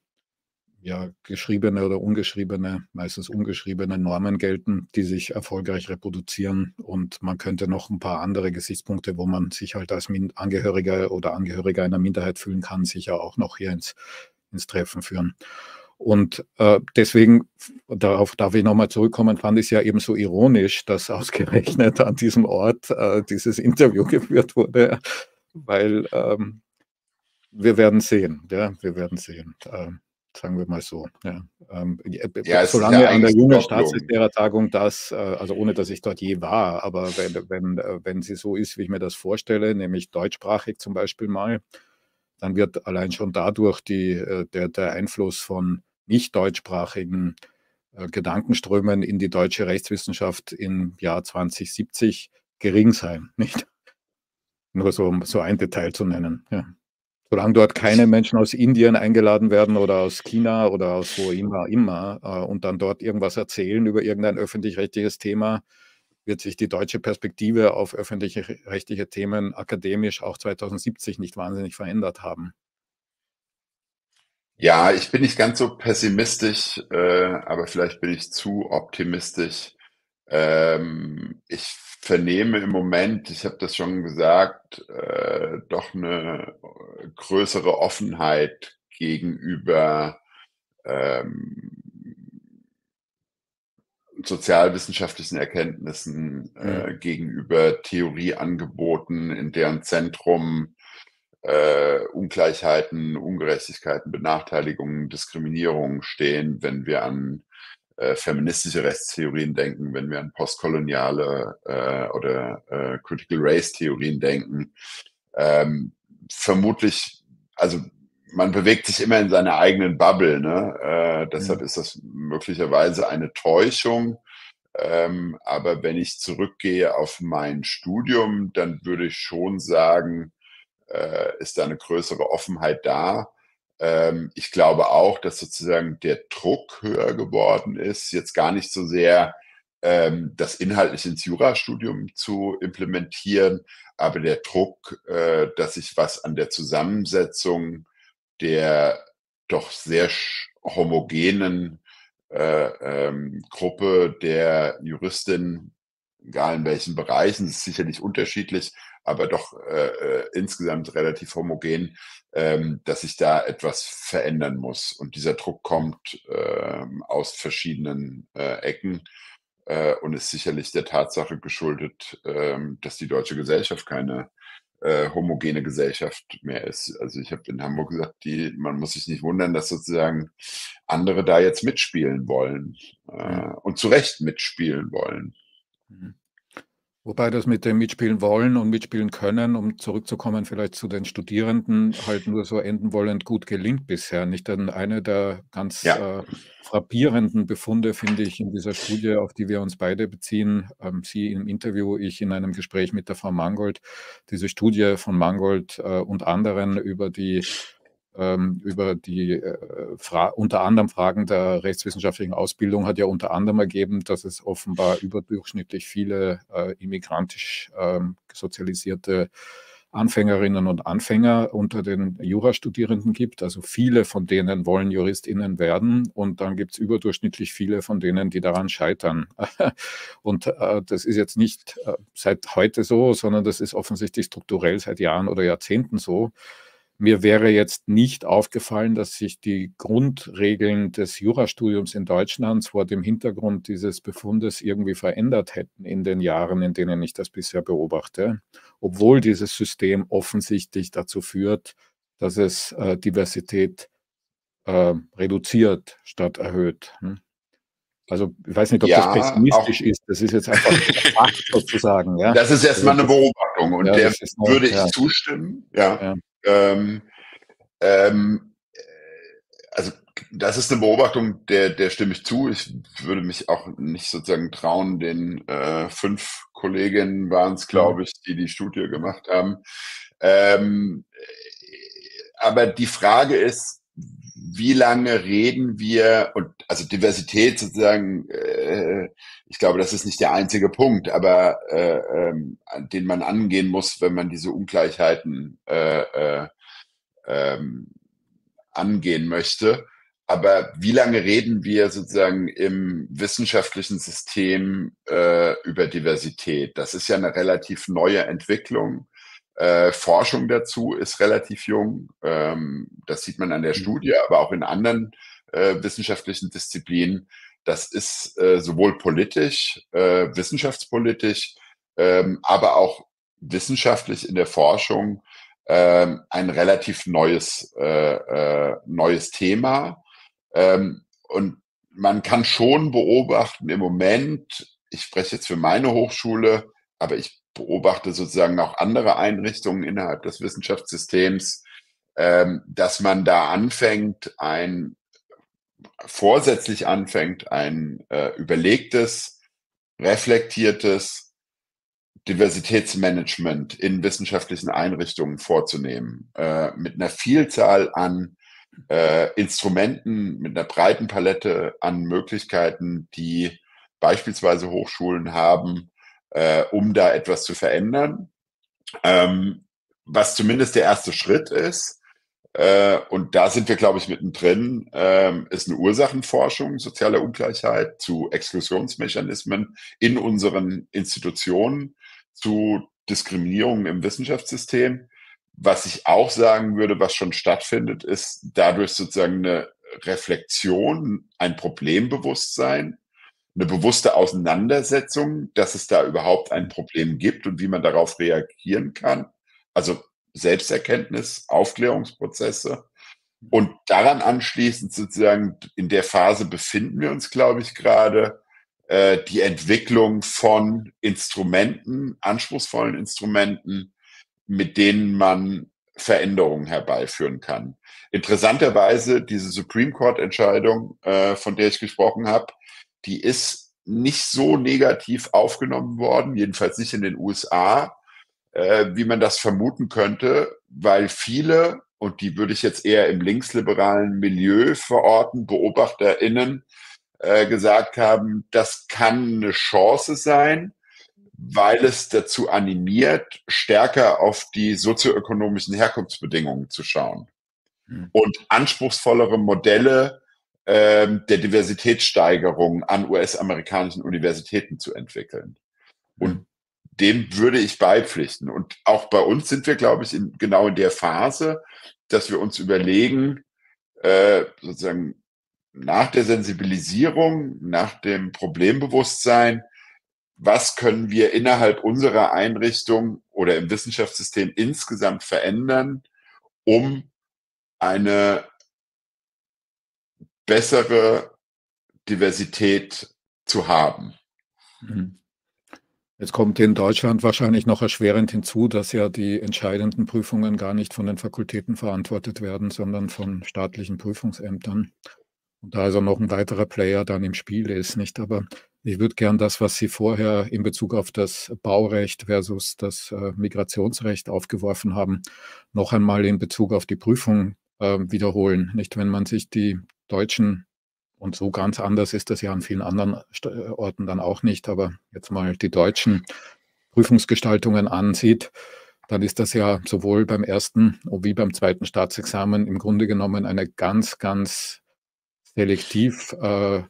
ja, geschriebene oder ungeschriebene, meistens ungeschriebene Normen gelten, die sich erfolgreich reproduzieren. Und man könnte noch ein paar andere Gesichtspunkte, wo man sich halt als Angehöriger oder Angehöriger einer Minderheit fühlen kann, sicher auch noch hier ins, ins Treffen führen. Und äh, deswegen, darauf darf ich nochmal zurückkommen, fand ich es ja eben so ironisch, dass ausgerechnet an diesem Ort äh, dieses Interview geführt wurde, weil ähm, wir werden sehen, ja, wir werden sehen. Ähm, sagen wir mal so. Ja. Ähm, Ja, solange ja an der jungen. Staatssekretärtagung das, äh, also ohne dass ich dort je war, aber wenn, wenn, äh, wenn sie so ist, wie ich mir das vorstelle, nämlich deutschsprachig zum Beispiel mal, dann wird allein schon dadurch die, äh, der, der Einfluss von nicht deutschsprachigen äh, Gedankenströmen in die deutsche Rechtswissenschaft im Jahr 2070 gering sein, nicht? Nur so, um so ein Detail zu nennen. Ja. Solange dort keine Menschen aus Indien eingeladen werden oder aus China oder aus wo immer, immer äh, und dann dort irgendwas erzählen über irgendein öffentlich-rechtliches Thema, wird sich die deutsche Perspektive auf öffentliche rechtliche Themen akademisch auch 2070 nicht wahnsinnig verändert haben. Ja, ich bin nicht ganz so pessimistisch, äh, aber vielleicht bin ich zu optimistisch. Ähm, ich vernehme im Moment, ich habe das schon gesagt, äh, doch eine größere Offenheit gegenüber ähm, sozialwissenschaftlichen Erkenntnissen, äh, gegenüber Theorieangeboten, in deren Zentrum äh, Ungleichheiten, Ungerechtigkeiten, Benachteiligungen, Diskriminierungen stehen, wenn wir an äh, feministische Rechtstheorien denken, wenn wir an postkoloniale äh, oder äh, Critical Race Theorien denken. Ähm, vermutlich, also man bewegt sich immer in seiner eigenen Bubble. Ne? Äh, deshalb ja. ist das möglicherweise eine Täuschung. Ähm, aber wenn ich zurückgehe auf mein Studium, dann würde ich schon sagen, äh, ist da eine größere Offenheit da. Ähm, ich glaube auch, dass sozusagen der Druck höher geworden ist, jetzt gar nicht so sehr ähm, das inhaltlich ins Jurastudium zu implementieren, aber der Druck, äh, dass sich was an der Zusammensetzung der doch sehr homogenen äh, ähm, Gruppe der Juristin, egal in welchen Bereichen, ist sicherlich unterschiedlich, aber doch äh, äh, insgesamt relativ homogen, ähm, dass sich da etwas verändern muss. Und dieser Druck kommt äh, aus verschiedenen äh, Ecken äh, und ist sicherlich der Tatsache geschuldet, äh, dass die deutsche Gesellschaft keine äh, homogene Gesellschaft mehr ist. Also ich habe in Hamburg gesagt, die, man muss sich nicht wundern, dass sozusagen andere da jetzt mitspielen wollen äh, und zu Recht mitspielen wollen. Mhm. Wobei das mit dem Mitspielen wollen und mitspielen können, um zurückzukommen vielleicht zu den Studierenden, halt nur so enden wollend gut gelingt bisher. Nicht denn eine der ganz ja. äh, frappierenden Befunde finde ich in dieser Studie, auf die wir uns beide beziehen, ähm, Sie im Interview, ich in einem Gespräch mit der Frau Mangold, diese Studie von Mangold äh, und anderen über die über die äh, unter anderem Fragen der rechtswissenschaftlichen Ausbildung hat ja unter anderem ergeben, dass es offenbar überdurchschnittlich viele äh, immigrantisch ähm, sozialisierte Anfängerinnen und Anfänger unter den Jurastudierenden gibt. Also viele von denen wollen JuristInnen werden und dann gibt es überdurchschnittlich viele von denen, die daran scheitern. und äh, das ist jetzt nicht äh, seit heute so, sondern das ist offensichtlich strukturell seit Jahren oder Jahrzehnten so. Mir wäre jetzt nicht aufgefallen, dass sich die Grundregeln des Jurastudiums in Deutschland vor dem Hintergrund dieses Befundes irgendwie verändert hätten in den Jahren, in denen ich das bisher beobachte, obwohl dieses System offensichtlich dazu führt, dass es äh, Diversität äh, reduziert statt erhöht. Hm? Also ich weiß nicht, ob ja, das pessimistisch ist. Das ist jetzt einfach Fakt sozusagen. Ja? Das ist erstmal eine Beobachtung und ja, der würde ich ja. zustimmen. Ja. Ähm, ähm, also das ist eine Beobachtung, der, der stimme ich zu. Ich würde mich auch nicht sozusagen trauen, den äh, fünf Kolleginnen waren es, glaube ich, die die Studie gemacht haben. Ähm, aber die Frage ist, wie lange reden wir und also Diversität sozusagen, äh, ich glaube, das ist nicht der einzige Punkt, aber äh, ähm, den man angehen muss, wenn man diese Ungleichheiten äh, äh, ähm, angehen möchte. Aber wie lange reden wir sozusagen im wissenschaftlichen System äh, über Diversität? Das ist ja eine relativ neue Entwicklung. Äh, Forschung dazu ist relativ jung. Ähm, das sieht man an der mhm. Studie, aber auch in anderen äh, wissenschaftlichen Disziplinen. Das ist äh, sowohl politisch, äh, wissenschaftspolitisch, ähm, aber auch wissenschaftlich in der Forschung ähm, ein relativ neues, äh, äh, neues Thema. Ähm, und man kann schon beobachten im Moment, ich spreche jetzt für meine Hochschule, aber ich beobachte sozusagen auch andere Einrichtungen innerhalb des Wissenschaftssystems, ähm, dass man da anfängt, ein vorsätzlich anfängt, ein äh, überlegtes, reflektiertes Diversitätsmanagement in wissenschaftlichen Einrichtungen vorzunehmen, äh, mit einer Vielzahl an äh, Instrumenten, mit einer breiten Palette an Möglichkeiten, die beispielsweise Hochschulen haben, äh, um da etwas zu verändern. Ähm, was zumindest der erste Schritt ist, äh, und da sind wir, glaube ich, mittendrin, ähm, ist eine Ursachenforschung sozialer Ungleichheit zu Exklusionsmechanismen in unseren Institutionen, zu Diskriminierungen im Wissenschaftssystem. Was ich auch sagen würde, was schon stattfindet, ist dadurch sozusagen eine Reflexion, ein Problembewusstsein, eine bewusste Auseinandersetzung, dass es da überhaupt ein Problem gibt und wie man darauf reagieren kann. Also Selbsterkenntnis, Aufklärungsprozesse. Und daran anschließend sozusagen in der Phase befinden wir uns, glaube ich, gerade äh, die Entwicklung von Instrumenten, anspruchsvollen Instrumenten, mit denen man Veränderungen herbeiführen kann. Interessanterweise, diese Supreme Court-Entscheidung, äh, von der ich gesprochen habe, die ist nicht so negativ aufgenommen worden, jedenfalls nicht in den USA, äh, wie man das vermuten könnte, weil viele, und die würde ich jetzt eher im linksliberalen Milieu verorten, BeobachterInnen, äh, gesagt haben, das kann eine Chance sein, weil es dazu animiert, stärker auf die sozioökonomischen Herkunftsbedingungen zu schauen hm. und anspruchsvollere Modelle ähm, der Diversitätssteigerung an US-amerikanischen Universitäten zu entwickeln. Und hm. dem würde ich beipflichten. Und auch bei uns sind wir, glaube ich, in, genau in der Phase, dass wir uns überlegen, äh, sozusagen nach der Sensibilisierung, nach dem Problembewusstsein, was können wir innerhalb unserer Einrichtung oder im Wissenschaftssystem insgesamt verändern, um eine bessere Diversität zu haben. Mhm. Jetzt kommt in Deutschland wahrscheinlich noch erschwerend hinzu, dass ja die entscheidenden Prüfungen gar nicht von den Fakultäten verantwortet werden, sondern von staatlichen Prüfungsämtern. Und da also noch ein weiterer Player dann im Spiel ist, nicht? Aber ich würde gern das, was Sie vorher in Bezug auf das Baurecht versus das äh, Migrationsrecht aufgeworfen haben, noch einmal in Bezug auf die Prüfung äh, wiederholen. Nicht, wenn man sich die deutschen und so ganz anders ist das ja an vielen anderen äh, Orten dann auch nicht, aber jetzt mal die deutschen Prüfungsgestaltungen ansieht, dann ist das ja sowohl beim ersten wie beim zweiten Staatsexamen im Grunde genommen eine ganz, ganz selektiv äh,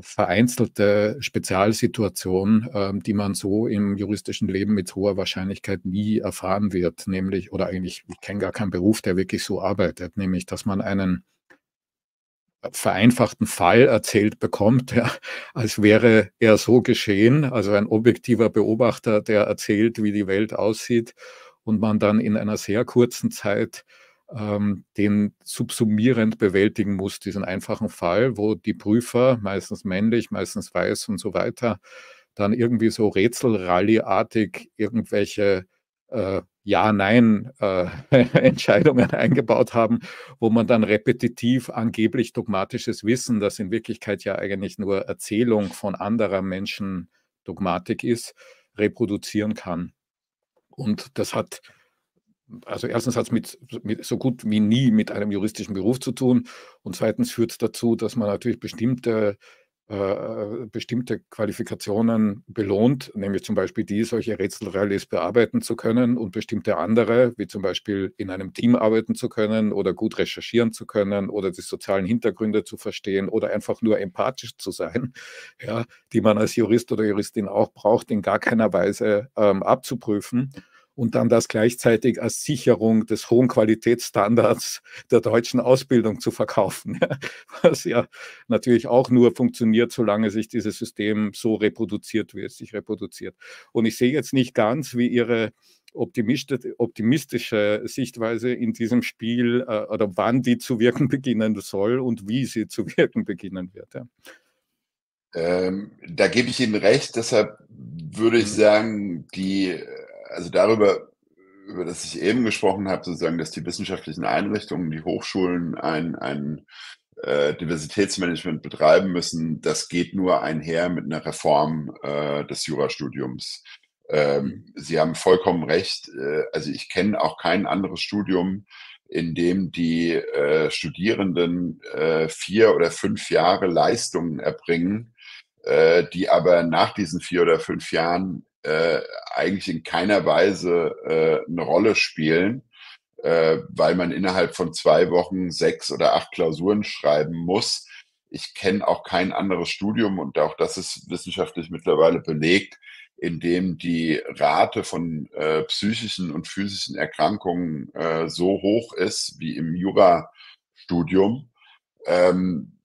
vereinzelte Spezialsituation, äh, die man so im juristischen Leben mit hoher Wahrscheinlichkeit nie erfahren wird, nämlich, oder eigentlich, ich kenne gar keinen Beruf, der wirklich so arbeitet, nämlich, dass man einen vereinfachten Fall erzählt bekommt, ja, als wäre er so geschehen, also ein objektiver Beobachter, der erzählt, wie die Welt aussieht und man dann in einer sehr kurzen Zeit ähm, den subsumierend bewältigen muss, diesen einfachen Fall, wo die Prüfer, meistens männlich, meistens weiß und so weiter, dann irgendwie so Rätselrallye-artig irgendwelche äh, Ja-Nein-Entscheidungen äh, eingebaut haben, wo man dann repetitiv angeblich dogmatisches Wissen, das in Wirklichkeit ja eigentlich nur Erzählung von anderer Menschen Dogmatik ist, reproduzieren kann. Und das hat also erstens hat es mit, mit, so gut wie nie mit einem juristischen Beruf zu tun und zweitens führt es dazu, dass man natürlich bestimmte, äh, bestimmte Qualifikationen belohnt, nämlich zum Beispiel die, solche Rätselrallies bearbeiten zu können und bestimmte andere, wie zum Beispiel in einem Team arbeiten zu können oder gut recherchieren zu können oder die sozialen Hintergründe zu verstehen oder einfach nur empathisch zu sein, ja, die man als Jurist oder Juristin auch braucht, in gar keiner Weise ähm, abzuprüfen und dann das gleichzeitig als Sicherung des hohen Qualitätsstandards der deutschen Ausbildung zu verkaufen, was ja natürlich auch nur funktioniert, solange sich dieses System so reproduziert, wie es sich reproduziert. Und ich sehe jetzt nicht ganz, wie Ihre optimistische Sichtweise in diesem Spiel äh, oder wann die zu wirken beginnen soll und wie sie zu wirken beginnen wird. Ähm, da gebe ich Ihnen recht, deshalb würde ich mhm. sagen, die also darüber, über das ich eben gesprochen habe, sozusagen, dass die wissenschaftlichen Einrichtungen, die Hochschulen ein, ein äh, Diversitätsmanagement betreiben müssen, das geht nur einher mit einer Reform äh, des Jurastudiums. Ähm. Sie haben vollkommen recht. Äh, also ich kenne auch kein anderes Studium, in dem die äh, Studierenden äh, vier oder fünf Jahre Leistungen erbringen, äh, die aber nach diesen vier oder fünf Jahren äh, eigentlich in keiner Weise äh, eine Rolle spielen, äh, weil man innerhalb von zwei Wochen sechs oder acht Klausuren schreiben muss. Ich kenne auch kein anderes Studium und auch das ist wissenschaftlich mittlerweile belegt, in dem die Rate von äh, psychischen und physischen Erkrankungen äh, so hoch ist wie im Jurastudium. Ähm,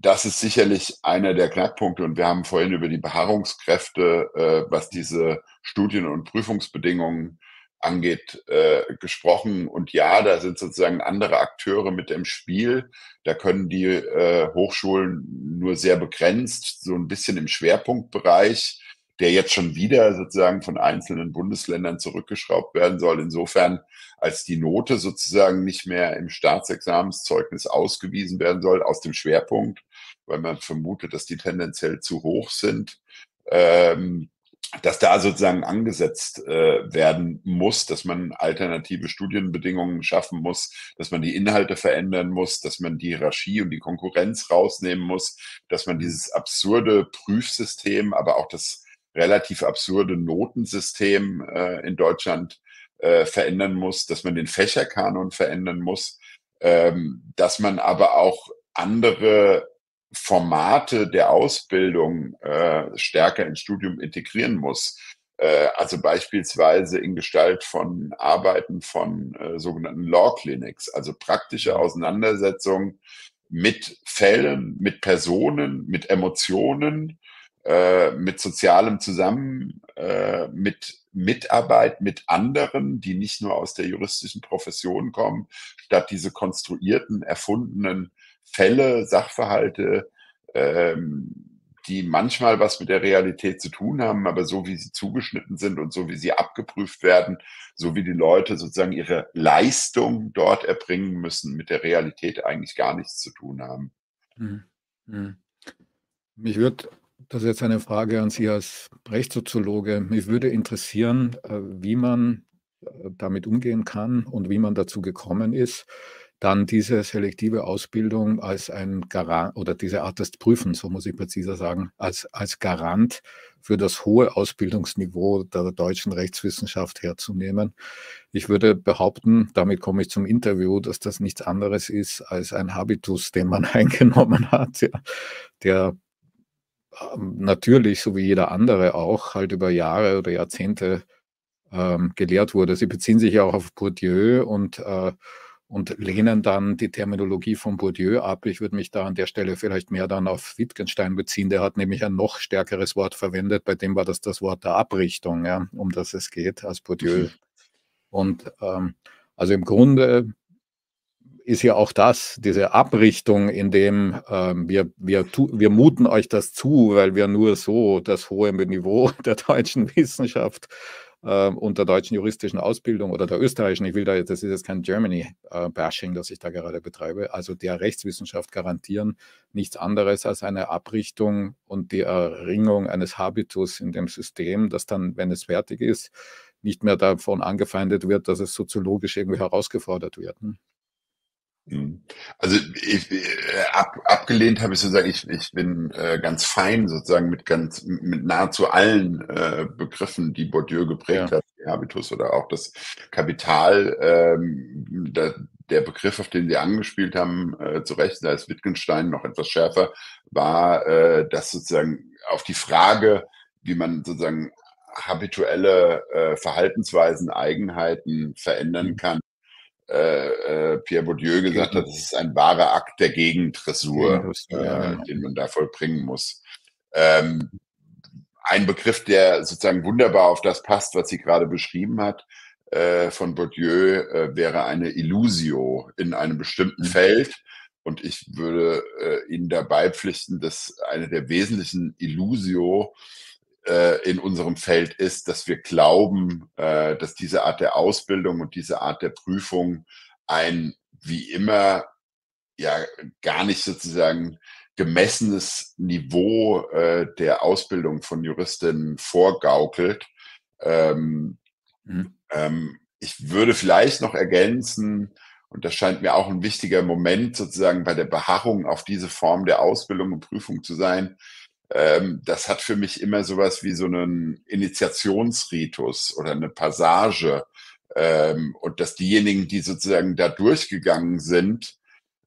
das ist sicherlich einer der Knackpunkte und wir haben vorhin über die Beharrungskräfte, äh, was diese Studien- und Prüfungsbedingungen angeht, äh, gesprochen. Und ja, da sind sozusagen andere Akteure mit im Spiel. Da können die äh, Hochschulen nur sehr begrenzt, so ein bisschen im Schwerpunktbereich, der jetzt schon wieder sozusagen von einzelnen Bundesländern zurückgeschraubt werden soll. Insofern, als die Note sozusagen nicht mehr im Staatsexamenszeugnis ausgewiesen werden soll aus dem Schwerpunkt, weil man vermutet, dass die tendenziell zu hoch sind. Ähm, dass da sozusagen angesetzt äh, werden muss, dass man alternative Studienbedingungen schaffen muss, dass man die Inhalte verändern muss, dass man die Hierarchie und die Konkurrenz rausnehmen muss, dass man dieses absurde Prüfsystem, aber auch das relativ absurde Notensystem äh, in Deutschland äh, verändern muss, dass man den Fächerkanon verändern muss, ähm, dass man aber auch andere Formate der Ausbildung äh, stärker ins Studium integrieren muss. Äh, also beispielsweise in Gestalt von Arbeiten von äh, sogenannten Law Clinics, also praktische Auseinandersetzungen mit Fällen, mit Personen, mit Emotionen, äh, mit sozialem Zusammen, äh, mit Mitarbeit mit anderen, die nicht nur aus der juristischen Profession kommen, statt diese konstruierten, erfundenen Fälle, Sachverhalte, ähm, die manchmal was mit der Realität zu tun haben, aber so wie sie zugeschnitten sind und so wie sie abgeprüft werden, so wie die Leute sozusagen ihre Leistung dort erbringen müssen, mit der Realität eigentlich gar nichts zu tun haben. Hm. Hm. Mich würde, das ist jetzt eine Frage an Sie als Rechtssoziologe, mich würde interessieren, äh, wie man äh, damit umgehen kann und wie man dazu gekommen ist, dann diese selektive Ausbildung als ein Garant oder diese Art des Prüfens, so muss ich präziser sagen, als, als Garant für das hohe Ausbildungsniveau der deutschen Rechtswissenschaft herzunehmen. Ich würde behaupten, damit komme ich zum Interview, dass das nichts anderes ist als ein Habitus, den man eingenommen hat, ja, der natürlich, so wie jeder andere auch, halt über Jahre oder Jahrzehnte ähm, gelehrt wurde. Sie beziehen sich ja auch auf Bourdieu und äh, und lehnen dann die Terminologie von Bourdieu ab. Ich würde mich da an der Stelle vielleicht mehr dann auf Wittgenstein beziehen. Der hat nämlich ein noch stärkeres Wort verwendet. Bei dem war das das Wort der Abrichtung, ja, um das es geht, als Bourdieu. Mhm. Und ähm, also im Grunde ist ja auch das, diese Abrichtung, in dem ähm, wir, wir, wir muten euch das zu, weil wir nur so das hohe Niveau der deutschen Wissenschaft äh, und der deutschen juristischen Ausbildung oder der österreichischen, ich will da jetzt, das ist jetzt kein Germany-Bashing, das ich da gerade betreibe, also der Rechtswissenschaft garantieren nichts anderes als eine Abrichtung und die Erringung eines Habitus in dem System, das dann, wenn es fertig ist, nicht mehr davon angefeindet wird, dass es soziologisch irgendwie herausgefordert wird. Hm? Also ich, äh, ab, abgelehnt habe ich sozusagen, ich, ich bin äh, ganz fein sozusagen mit ganz mit nahezu allen äh, Begriffen, die Bourdieu geprägt ja. hat, Habitus oder auch das Kapital. Ähm, da, der Begriff, auf den Sie angespielt haben, äh, zu Recht, da ist Wittgenstein noch etwas schärfer, war äh, das sozusagen auf die Frage, wie man sozusagen habituelle äh, Verhaltensweisen, Eigenheiten verändern mhm. kann, äh, äh, Pierre Bourdieu gesagt hat, das ist ein wahrer Akt der Gegendressur, äh, den man da vollbringen muss. Ähm, ein Begriff, der sozusagen wunderbar auf das passt, was sie gerade beschrieben hat, äh, von Bourdieu, äh, wäre eine Illusio in einem bestimmten mhm. Feld. Und ich würde äh, Ihnen dabei pflichten, dass eine der wesentlichen Illusio in unserem Feld ist, dass wir glauben, äh, dass diese Art der Ausbildung und diese Art der Prüfung ein wie immer ja gar nicht sozusagen gemessenes Niveau äh, der Ausbildung von Juristinnen vorgaukelt. Ähm, mhm. ähm, ich würde vielleicht noch ergänzen, und das scheint mir auch ein wichtiger Moment sozusagen bei der Beharrung auf diese Form der Ausbildung und Prüfung zu sein, ähm, das hat für mich immer sowas wie so einen Initiationsritus oder eine Passage. Ähm, und dass diejenigen, die sozusagen da durchgegangen sind,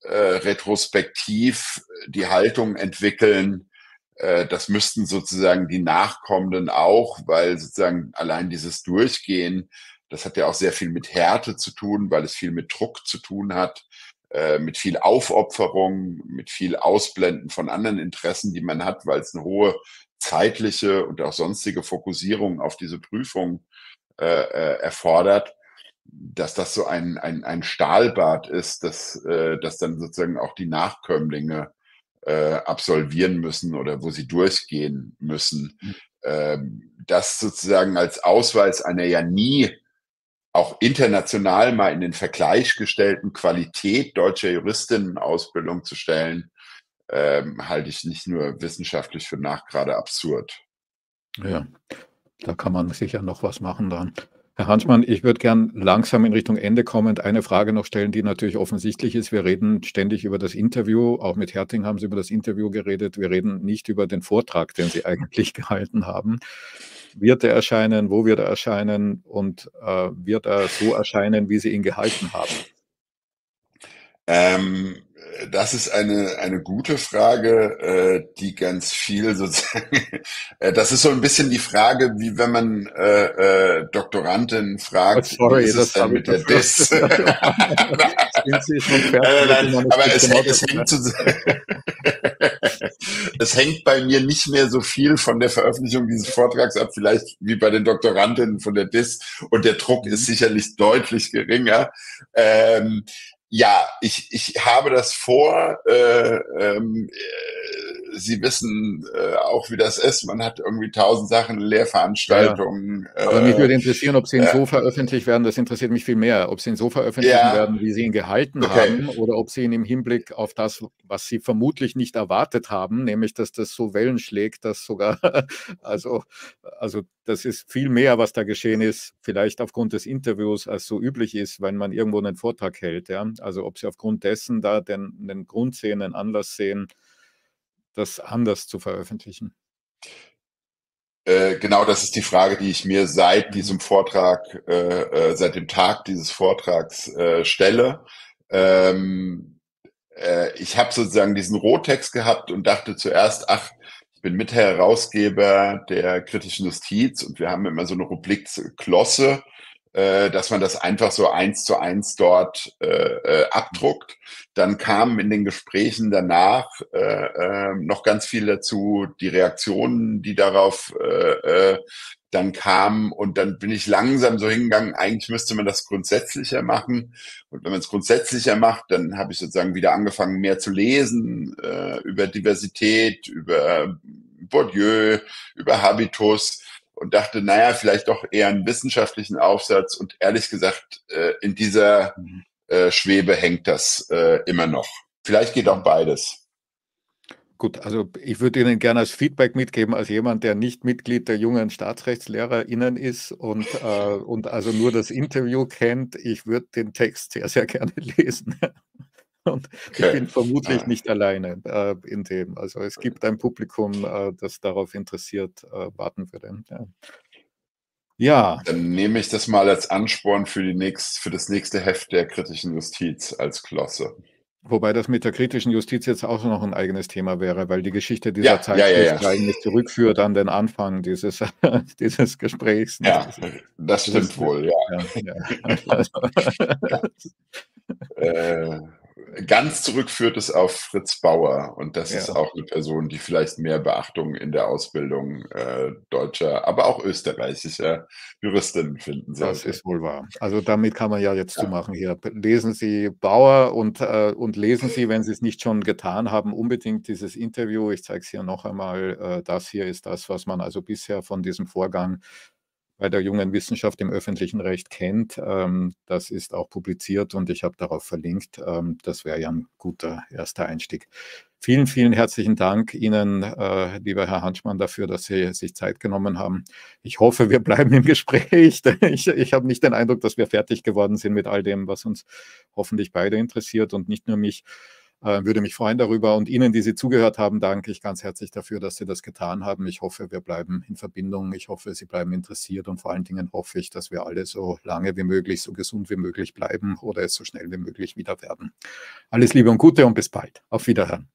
äh, retrospektiv die Haltung entwickeln, äh, das müssten sozusagen die Nachkommenden auch, weil sozusagen allein dieses Durchgehen, das hat ja auch sehr viel mit Härte zu tun, weil es viel mit Druck zu tun hat. Äh, mit viel Aufopferung, mit viel Ausblenden von anderen Interessen, die man hat, weil es eine hohe zeitliche und auch sonstige Fokussierung auf diese Prüfung äh, äh, erfordert, dass das so ein, ein, ein Stahlbad ist, dass, äh, dass dann sozusagen auch die Nachkömmlinge äh, absolvieren müssen oder wo sie durchgehen müssen. Mhm. Ähm, das sozusagen als Ausweis einer ja nie auch international mal in den Vergleich gestellten Qualität deutscher Juristinnenausbildung zu stellen, ähm, halte ich nicht nur wissenschaftlich für nachgerade absurd. Ja, da kann man sicher noch was machen dran. Herr Hanschmann, ich würde gern langsam in Richtung Ende kommend eine Frage noch stellen, die natürlich offensichtlich ist. Wir reden ständig über das Interview. Auch mit Herting haben Sie über das Interview geredet. Wir reden nicht über den Vortrag, den Sie eigentlich gehalten haben. Wird er erscheinen? Wo wird er erscheinen? Und äh, wird er so erscheinen, wie Sie ihn gehalten haben? Ähm, das ist eine, eine gute Frage, äh, die ganz viel sozusagen, äh, das ist so ein bisschen die Frage, wie wenn man äh, äh, Doktoranden fragt, oh, sorry, wie ist es denn mit der DIS? Nein, aber es, es, hängt zu, es hängt bei mir nicht mehr so viel von der Veröffentlichung dieses Vortrags ab, vielleicht wie bei den Doktorandinnen von der DIS und der Druck ist mhm. sicherlich deutlich geringer. Ähm, ja, ich, ich habe das vor. Äh, ähm, äh, Sie wissen äh, auch, wie das ist. Man hat irgendwie tausend Sachen, Lehrveranstaltungen. Ja. Aber äh, mich würde interessieren, ob Sie ihn so veröffentlicht werden. Das interessiert mich viel mehr. Ob Sie ihn so veröffentlichen ja. werden, wie Sie ihn gehalten okay. haben, oder ob Sie ihn im Hinblick auf das, was Sie vermutlich nicht erwartet haben, nämlich, dass das so Wellen schlägt, dass sogar, also, also das ist viel mehr, was da geschehen ist, vielleicht aufgrund des Interviews, als so üblich ist, wenn man irgendwo einen Vortrag hält. Ja? Also ob Sie aufgrund dessen da den, den Grund sehen, den Anlass sehen, das anders zu veröffentlichen? Äh, genau, das ist die Frage, die ich mir seit mhm. diesem Vortrag, äh, äh, seit dem Tag dieses Vortrags äh, stelle. Ähm, äh, ich habe sozusagen diesen Rohtext gehabt und dachte zuerst, ach, ich bin Mitherausgeber der kritischen Justiz und wir haben immer so eine Rubrik Klosse äh, dass man das einfach so eins zu eins dort äh, äh, abdruckt. Dann kamen in den Gesprächen danach äh, äh, noch ganz viel dazu, die Reaktionen, die darauf äh, äh, dann kamen. Und dann bin ich langsam so hingegangen, eigentlich müsste man das grundsätzlicher machen. Und wenn man es grundsätzlicher macht, dann habe ich sozusagen wieder angefangen, mehr zu lesen äh, über Diversität, über Bourdieu, über Habitus und dachte, naja, vielleicht doch eher einen wissenschaftlichen Aufsatz. Und ehrlich gesagt, äh, in dieser mhm. äh, Schwebe hängt das äh, immer noch. Vielleicht geht auch beides. Gut, also ich würde Ihnen gerne als Feedback mitgeben, als jemand, der nicht Mitglied der jungen StaatsrechtslehrerInnen ist und, äh, und also nur das Interview kennt. Ich würde den Text sehr, sehr gerne lesen. Und okay. ich bin vermutlich ah. nicht alleine äh, in dem. Also es gibt ein Publikum, äh, das darauf interessiert äh, warten würde. Ja. ja. Dann nehme ich das mal als Ansporn für, die nächst, für das nächste Heft der kritischen Justiz als Klosse. Wobei das mit der kritischen Justiz jetzt auch noch ein eigenes Thema wäre, weil die Geschichte dieser ja, Zeit ja, ja, eigentlich zurückführt an den Anfang dieses, dieses Gesprächs. Ja, das stimmt wohl, ja. Also, äh, ganz zurückführt es auf Fritz Bauer. Und das ja. ist auch eine Person, die vielleicht mehr Beachtung in der Ausbildung äh, deutscher, aber auch österreichischer Juristinnen finden sollte. Das ist wohl wahr. Also damit kann man ja jetzt ja. zu machen hier. Lesen Sie Bauer und, äh, und lesen Sie, wenn Sie es nicht schon getan haben, unbedingt dieses Interview. Ich zeige es hier noch einmal. Äh, das hier ist das, was man also bisher von diesem Vorgang bei der jungen Wissenschaft im öffentlichen Recht kennt. Ähm, das ist auch publiziert und ich habe darauf verlinkt. Ähm, das wäre ja ein guter erster Einstieg. Vielen, vielen herzlichen Dank Ihnen, äh, lieber Herr Hanschmann, dafür, dass Sie sich Zeit genommen haben. Ich hoffe, wir bleiben im Gespräch. Ich, ich habe nicht den Eindruck, dass wir fertig geworden sind mit all dem, was uns hoffentlich beide interessiert und nicht nur mich. Äh, würde mich freuen darüber. Und Ihnen, die Sie zugehört haben, danke ich ganz herzlich dafür, dass Sie das getan haben. Ich hoffe, wir bleiben in Verbindung. Ich hoffe, Sie bleiben interessiert und vor allen Dingen hoffe ich, dass wir alle so lange wie möglich, so gesund wie möglich bleiben oder es so schnell wie möglich wieder werden. Alles Liebe und Gute und bis bald. Auf Wiederhören.